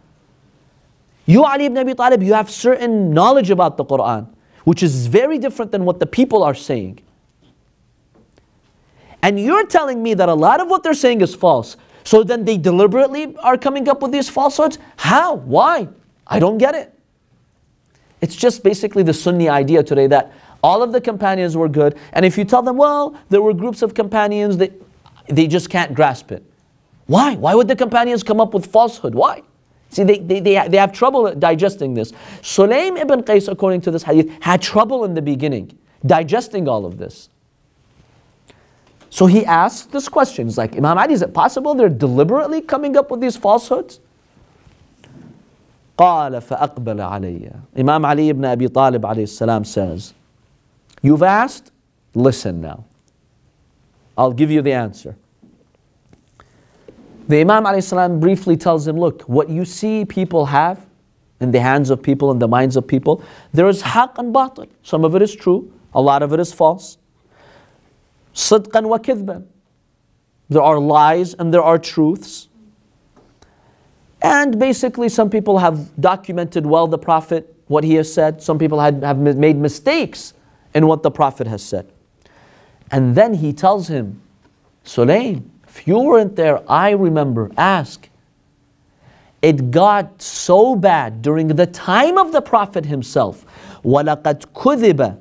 Speaker 1: You, Ali ibn Abi Talib, you have certain knowledge about the Quran, which is very different than what the people are saying. And you're telling me that a lot of what they're saying is false. So then they deliberately are coming up with these falsehoods? How? Why? I don't get it. It's just basically the Sunni idea today that all of the companions were good. And if you tell them, well, there were groups of companions, that they just can't grasp it. Why? Why would the companions come up with falsehood? Why? See, they, they, they, they have trouble digesting this. Sulaim ibn Qais, according to this hadith, had trouble in the beginning digesting all of this. So he asked this question. He's like, Imam Ali, is it possible they're deliberately coming up with these falsehoods? قال فأقبل علي Imam Ali ibn Abi Talib alayhi salam says, You've asked, listen now. I'll give you the answer. The Imam alayhi briefly tells him, Look, what you see people have in the hands of people, in the minds of people, there is haqq and batil. Some of it is true, a lot of it is false. Sidqan wa kidban. There are lies and there are truths. And basically, some people have documented well the Prophet, what he has said. Some people had, have made mistakes in what the Prophet has said. And then he tells him, Sulaim, if you weren't there, I remember, ask. It got so bad during the time of the Prophet himself. وَلَقَدْ كُذِبَ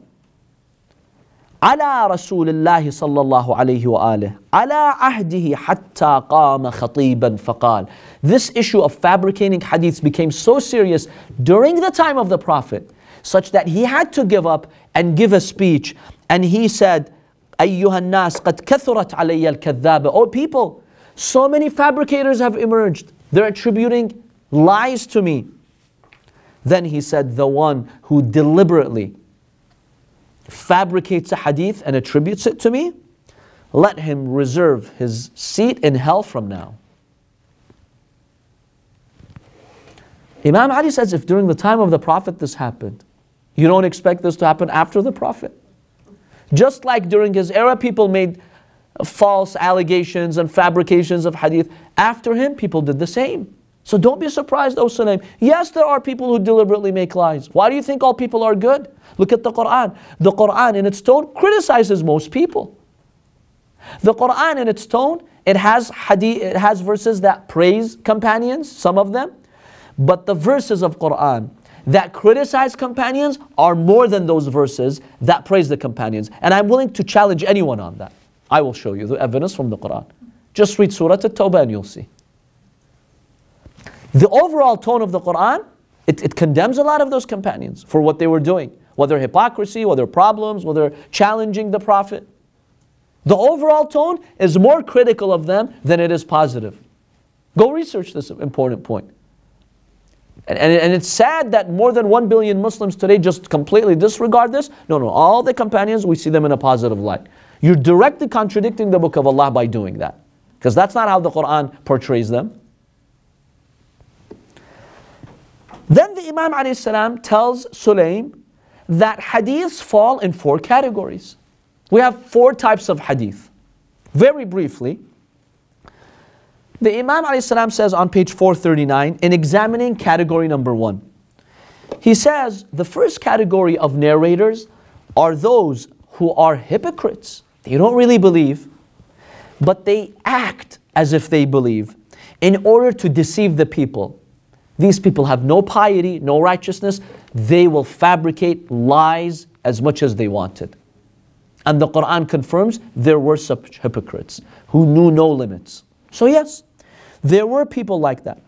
Speaker 1: على رسول الله صلى الله عليه وآله على عهده حتى قام خطيبا فقال This issue of fabricating hadiths became so serious during the time of the Prophet such that he had to give up and give a speech and he said أيها الناس قد كثرت علي الكذابة Oh people, so many fabricators have emerged. They're attributing lies to me. Then he said, the one who deliberately fabricates a hadith and attributes it to me, let him reserve his seat in hell from now. Imam Ali says, if during the time of the Prophet this happened, you don't expect this to happen after the Prophet. Just like during his era, people made false allegations and fabrications of hadith. After him, people did the same. So don't be surprised, O Sulaim. Yes, there are people who deliberately make lies. Why do you think all people are good? Look at the Quran. The Quran in its tone criticizes most people. The Quran in its tone, it has hadith, it has verses that praise companions, some of them, but the verses of Quran that criticize companions are more than those verses that praise the companions. And I'm willing to challenge anyone on that. I will show you the evidence from the Quran. Just read Surah At-Tawbah and you'll see. The overall tone of the Quran, it, it condemns a lot of those companions for what they were doing, whether hypocrisy, whether problems, whether challenging the Prophet. The overall tone is more critical of them than it is positive. Go research this important point. And, and, and it's sad that more than 1 billion Muslims today just completely disregard this. No, no, all the companions, we see them in a positive light. You're directly contradicting the book of Allah by doing that. Because that's not how the Quran portrays them. Then the Imam السلام, tells Sulaim that hadiths fall in four categories. We have four types of hadith. Very briefly, the Imam السلام, says on page 439 in examining category number one, he says the first category of narrators are those who are hypocrites. They don't really believe, but they act as if they believe in order to deceive the people. These people have no piety, no righteousness. They will fabricate lies as much as they wanted. And the Quran confirms there were such hypocrites who knew no limits. So, yes, there were people like that.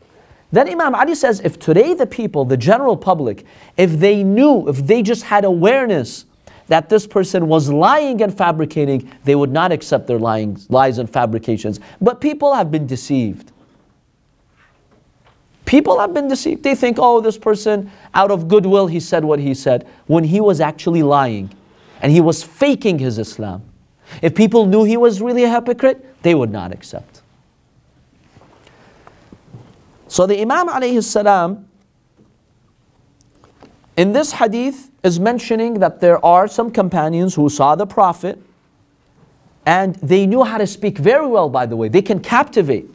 Speaker 1: Then Imam Ali says if today the people, the general public, if they knew, if they just had awareness that this person was lying and fabricating, they would not accept their lying, lies and fabrications. But people have been deceived. People have been deceived. They think, oh, this person, out of goodwill, he said what he said, when he was actually lying and he was faking his Islam. If people knew he was really a hypocrite, they would not accept. So the Imam alayhi salam in this hadith is mentioning that there are some companions who saw the Prophet and they knew how to speak very well, by the way. They can captivate.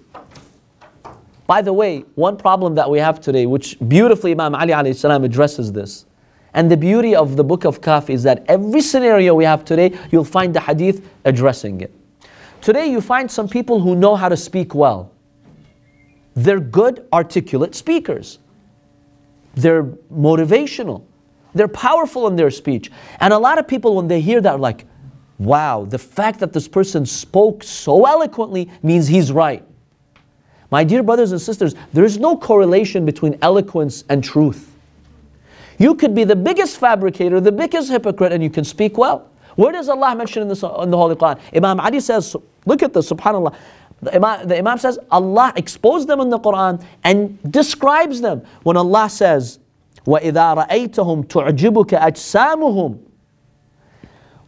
Speaker 1: By the way, one problem that we have today, which beautifully Imam Ali alayhi addresses this, and the beauty of the book of Kafi is that every scenario we have today, you'll find the hadith addressing it. Today, you find some people who know how to speak well. They're good, articulate speakers. They're motivational. They're powerful in their speech. And a lot of people, when they hear that, are like, wow, the fact that this person spoke so eloquently means he's right. My dear brothers and sisters, there is no correlation between eloquence and truth. You could be the biggest fabricator, the biggest hypocrite, and you can speak well. Where does Allah mention in, this, in the Holy Quran? Imam Ali says, look at this, subhanAllah. The Imam, the Imam says, Allah exposed them in the Quran and describes them. When Allah says, وَإِذَا رَأَيْتَهُمْ تُعْجِبُكَ أَجْسَامُهُمْ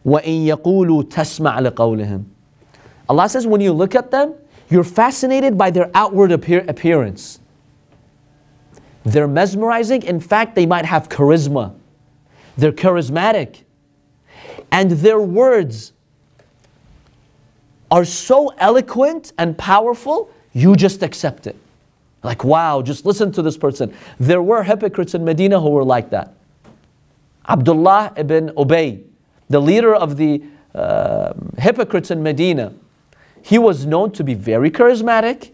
Speaker 1: وَإِن يَقُولُوا تَسْمَعْ لِقَوْلِهِمْ Allah says, when you look at them, you're fascinated by their outward appear- appearance. They're mesmerizing. In fact, they might have charisma. They're charismatic. And their words are so eloquent and powerful, you just accept it. Like, wow, just listen to this person. There were hypocrites in Medina who were like that. Abdullah ibn Ubay, the leader of the uh, hypocrites in Medina, he was known to be very charismatic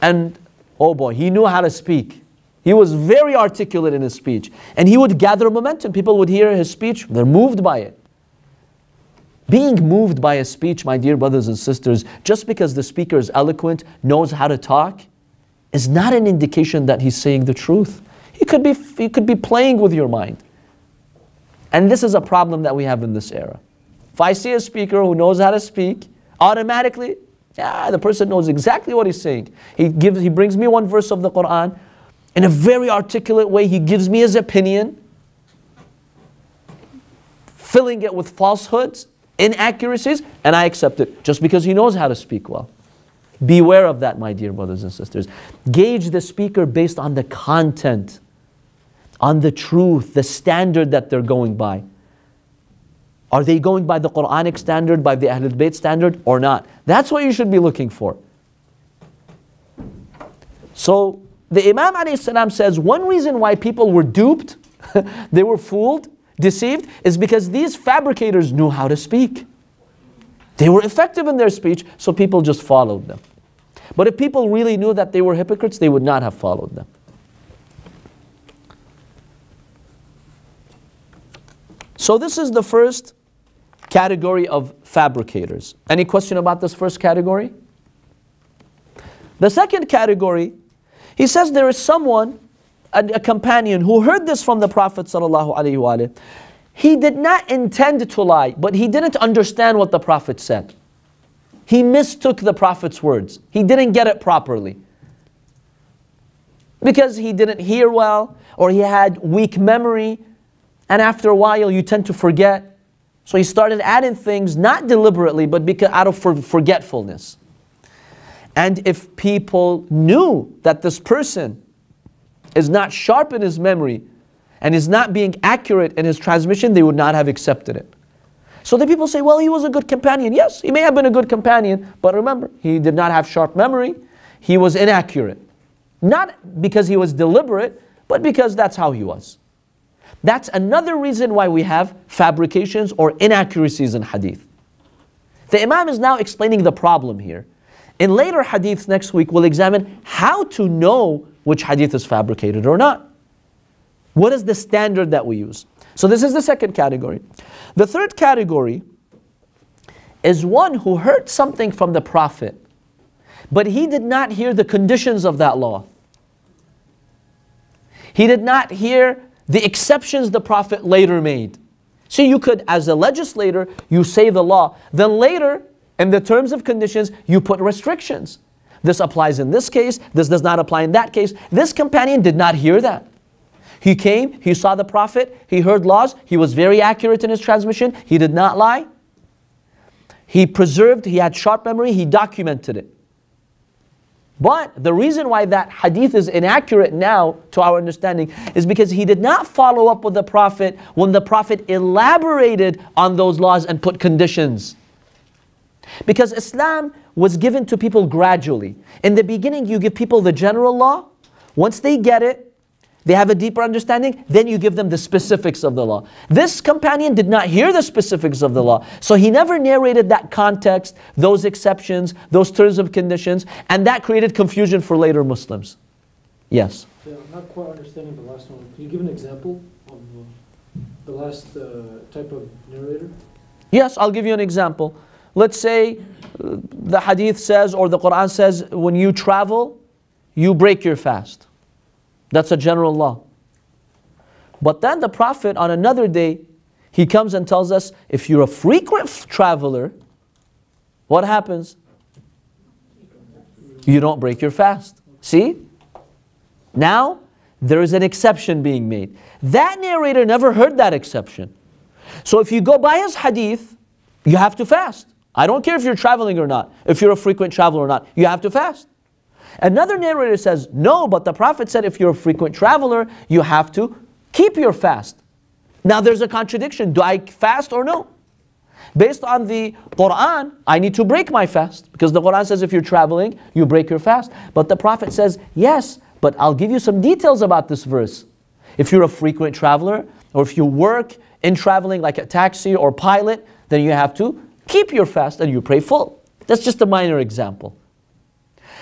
Speaker 1: and, oh boy, he knew how to speak. He was very articulate in his speech. And he would gather momentum. People would hear his speech, they're moved by it. Being moved by a speech, my dear brothers and sisters, just because the speaker is eloquent, knows how to talk, is not an indication that he's saying the truth. He could be, he could be playing with your mind. And this is a problem that we have in this era. If I see a speaker who knows how to speak, automatically, yeah, the person knows exactly what he's saying. He, gives, he brings me one verse of the Quran in a very articulate way. He gives me his opinion, filling it with falsehoods, inaccuracies, and I accept it just because he knows how to speak well. Beware of that, my dear brothers and sisters. Gauge the speaker based on the content, on the truth, the standard that they're going by. Are they going by the Quranic standard, by the Ahlul Bayt standard, or not? That's what you should be looking for. So, the Imam says one reason why people were duped, <laughs> they were fooled, deceived, is because these fabricators knew how to speak. They were effective in their speech, so people just followed them. But if people really knew that they were hypocrites, they would not have followed them. So, this is the first category of fabricators. Any question about this first category? The second category, he says there is someone, a, a companion, who heard this from the Prophet. He did not intend to lie, but he didn't understand what the Prophet said. He mistook the Prophet's words. He didn't get it properly. Because he didn't hear well, or he had weak memory, and after a while you tend to forget. So he started adding things not deliberately, but because out of for- forgetfulness. And if people knew that this person is not sharp in his memory and is not being accurate in his transmission, they would not have accepted it. So the people say, well, he was a good companion. Yes, he may have been a good companion, but remember, he did not have sharp memory. He was inaccurate. Not because he was deliberate, but because that's how he was. That's another reason why we have fabrications or inaccuracies in hadith. The Imam is now explaining the problem here. In later hadiths next week, we'll examine how to know which hadith is fabricated or not. What is the standard that we use? So, this is the second category. The third category is one who heard something from the Prophet, but he did not hear the conditions of that law. He did not hear the exceptions the Prophet later made. See, you could, as a legislator, you say the law. Then later, in the terms of conditions, you put restrictions. This applies in this case, this does not apply in that case. This companion did not hear that. He came, he saw the Prophet, he heard laws, he was very accurate in his transmission, he did not lie. He preserved, he had sharp memory, he documented it. But the reason why that hadith is inaccurate now to our understanding is because he did not follow up with the Prophet when the Prophet elaborated on those laws and put conditions. Because Islam was given to people gradually. In the beginning, you give people the general law. Once they get it, they have a deeper understanding, then you give them the specifics of the law. This companion did not hear the specifics of the law, so he never narrated that context, those exceptions, those terms of conditions, and that created confusion for later Muslims. Yes.
Speaker 7: Yeah, I'm not quite understanding the last one. Can you give an example of uh, the last uh, type of narrator?
Speaker 1: Yes, I'll give you an example. Let's say uh, the hadith says or the Quran says when you travel, you break your fast. That's a general law. But then the Prophet on another day, he comes and tells us if you're a frequent traveler, what happens? You don't break your fast. See? Now, there is an exception being made. That narrator never heard that exception. So if you go by his hadith, you have to fast. I don't care if you're traveling or not, if you're a frequent traveler or not, you have to fast. Another narrator says, no, but the Prophet said if you're a frequent traveler, you have to keep your fast. Now there's a contradiction. Do I fast or no? Based on the Quran, I need to break my fast because the Quran says if you're traveling, you break your fast. But the Prophet says, yes, but I'll give you some details about this verse. If you're a frequent traveler or if you work in traveling like a taxi or pilot, then you have to keep your fast and you pray full. That's just a minor example.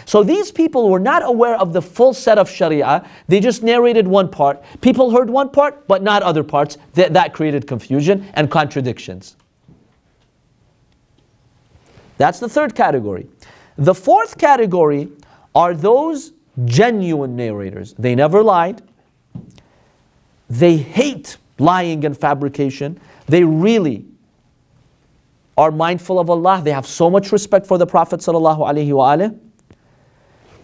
Speaker 1: So these people were not aware of the full set of Sharia. They just narrated one part. People heard one part, but not other parts. That, that created confusion and contradictions. That's the third category. The fourth category are those genuine narrators. They never lied. They hate lying and fabrication. They really are mindful of Allah. They have so much respect for the Prophet sallallahu alaihi wasallam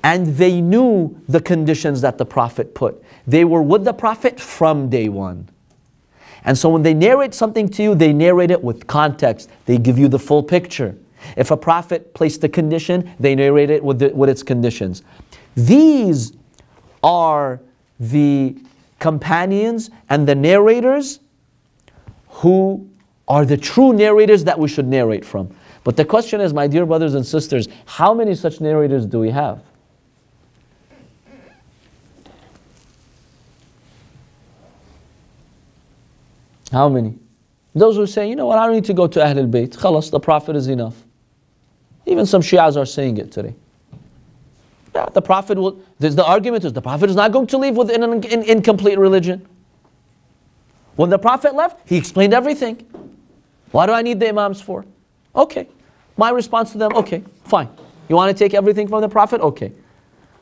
Speaker 1: and they knew the conditions that the Prophet put. They were with the Prophet from day one. And so when they narrate something to you, they narrate it with context. They give you the full picture. If a prophet placed a condition, they narrate it with, the, with its conditions. These are the companions and the narrators who are the true narrators that we should narrate from. But the question is, my dear brothers and sisters, how many such narrators do we have? How many? Those who say, you know what, I don't need to go to Ahlul Bayt. Khalas, the Prophet is enough. Even some Shias are saying it today. Yeah, the Prophet will, the argument is the Prophet is not going to leave with an incomplete religion. When the Prophet left, he explained everything. Why do I need the Imams for? Okay. My response to them, okay, fine. You want to take everything from the Prophet? Okay.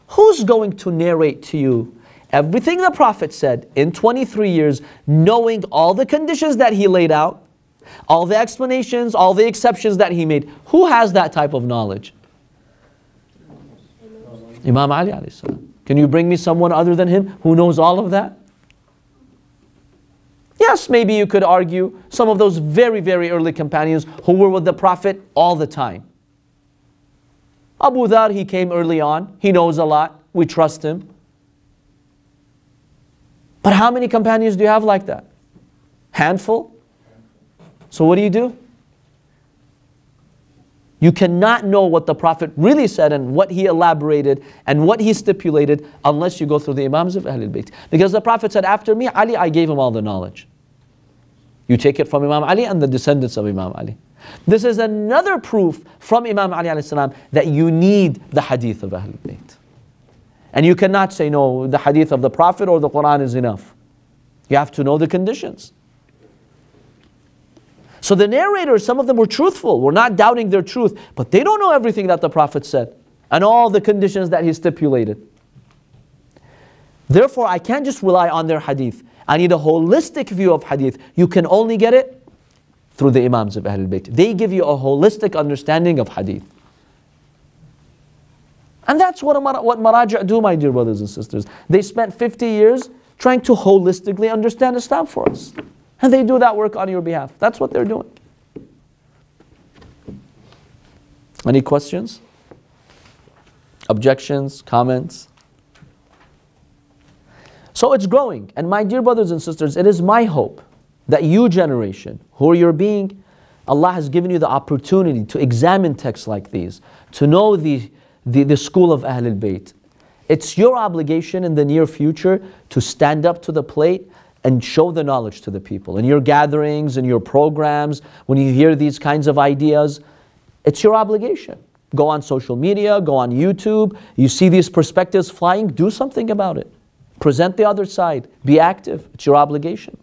Speaker 1: Who's going to narrate to you everything the Prophet said in 23 years, knowing all the conditions that he laid out, all the explanations, all the exceptions that he made. Who has that type of knowledge? Imam Ali. Can you bring me someone other than him who knows all of that? Yes, maybe you could argue some of those very, very early companions who were with the Prophet all the time. Abu Dhar, he came early on. He knows a lot. We trust him. But how many companions do you have like that? Handful? So what do you do? You cannot know what the Prophet really said and what he elaborated and what he stipulated unless you go through the Imams of Ahlul Bayt. Because the Prophet said, After me, Ali, I gave him all the knowledge. You take it from Imam Ali and the descendants of Imam Ali. This is another proof from Imam Ali السلام, that you need the hadith of Ahlul Bayt. And you cannot say, no, the hadith of the Prophet or the Quran is enough. You have to know the conditions. So the narrators, some of them were truthful. We're not doubting their truth, but they don't know everything that the Prophet said and all the conditions that he stipulated. Therefore, I can't just rely on their hadith. I need a holistic view of hadith. You can only get it through the Imams of Ahlul Bayt. They give you a holistic understanding of hadith. And that's what, what Maraja do, my dear brothers and sisters. They spent 50 years trying to holistically understand Islam for us. And they do that work on your behalf. That's what they're doing. Any questions? Objections? Comments? So it's growing. And my dear brothers and sisters, it is my hope that you generation, who are your being, Allah has given you the opportunity to examine texts like these, to know the, the, the school of Ahlul Bayt. It's your obligation in the near future to stand up to the plate and show the knowledge to the people. In your gatherings, in your programs, when you hear these kinds of ideas, it's your obligation. Go on social media, go on YouTube, you see these perspectives flying, do something about it. Present the other side, be active, it's your obligation.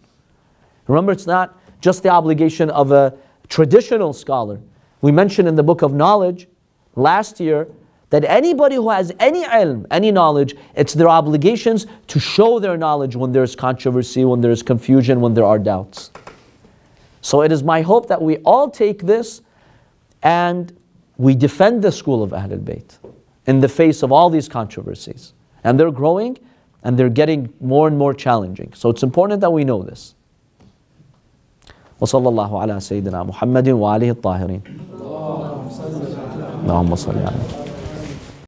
Speaker 1: Remember, it's not just the obligation of a traditional scholar. We mentioned in the book of knowledge last year that anybody who has any ilm, any knowledge, it's their obligations to show their knowledge when there's controversy, when there's confusion, when there are doubts. So it is my hope that we all take this and we defend the school of Ahlul Bayt in the face of all these controversies. And they're growing and they're getting more and more challenging. So it's important that we know this. وصلى الله على سيدنا محمد وآله الطاهرين اللهم صل على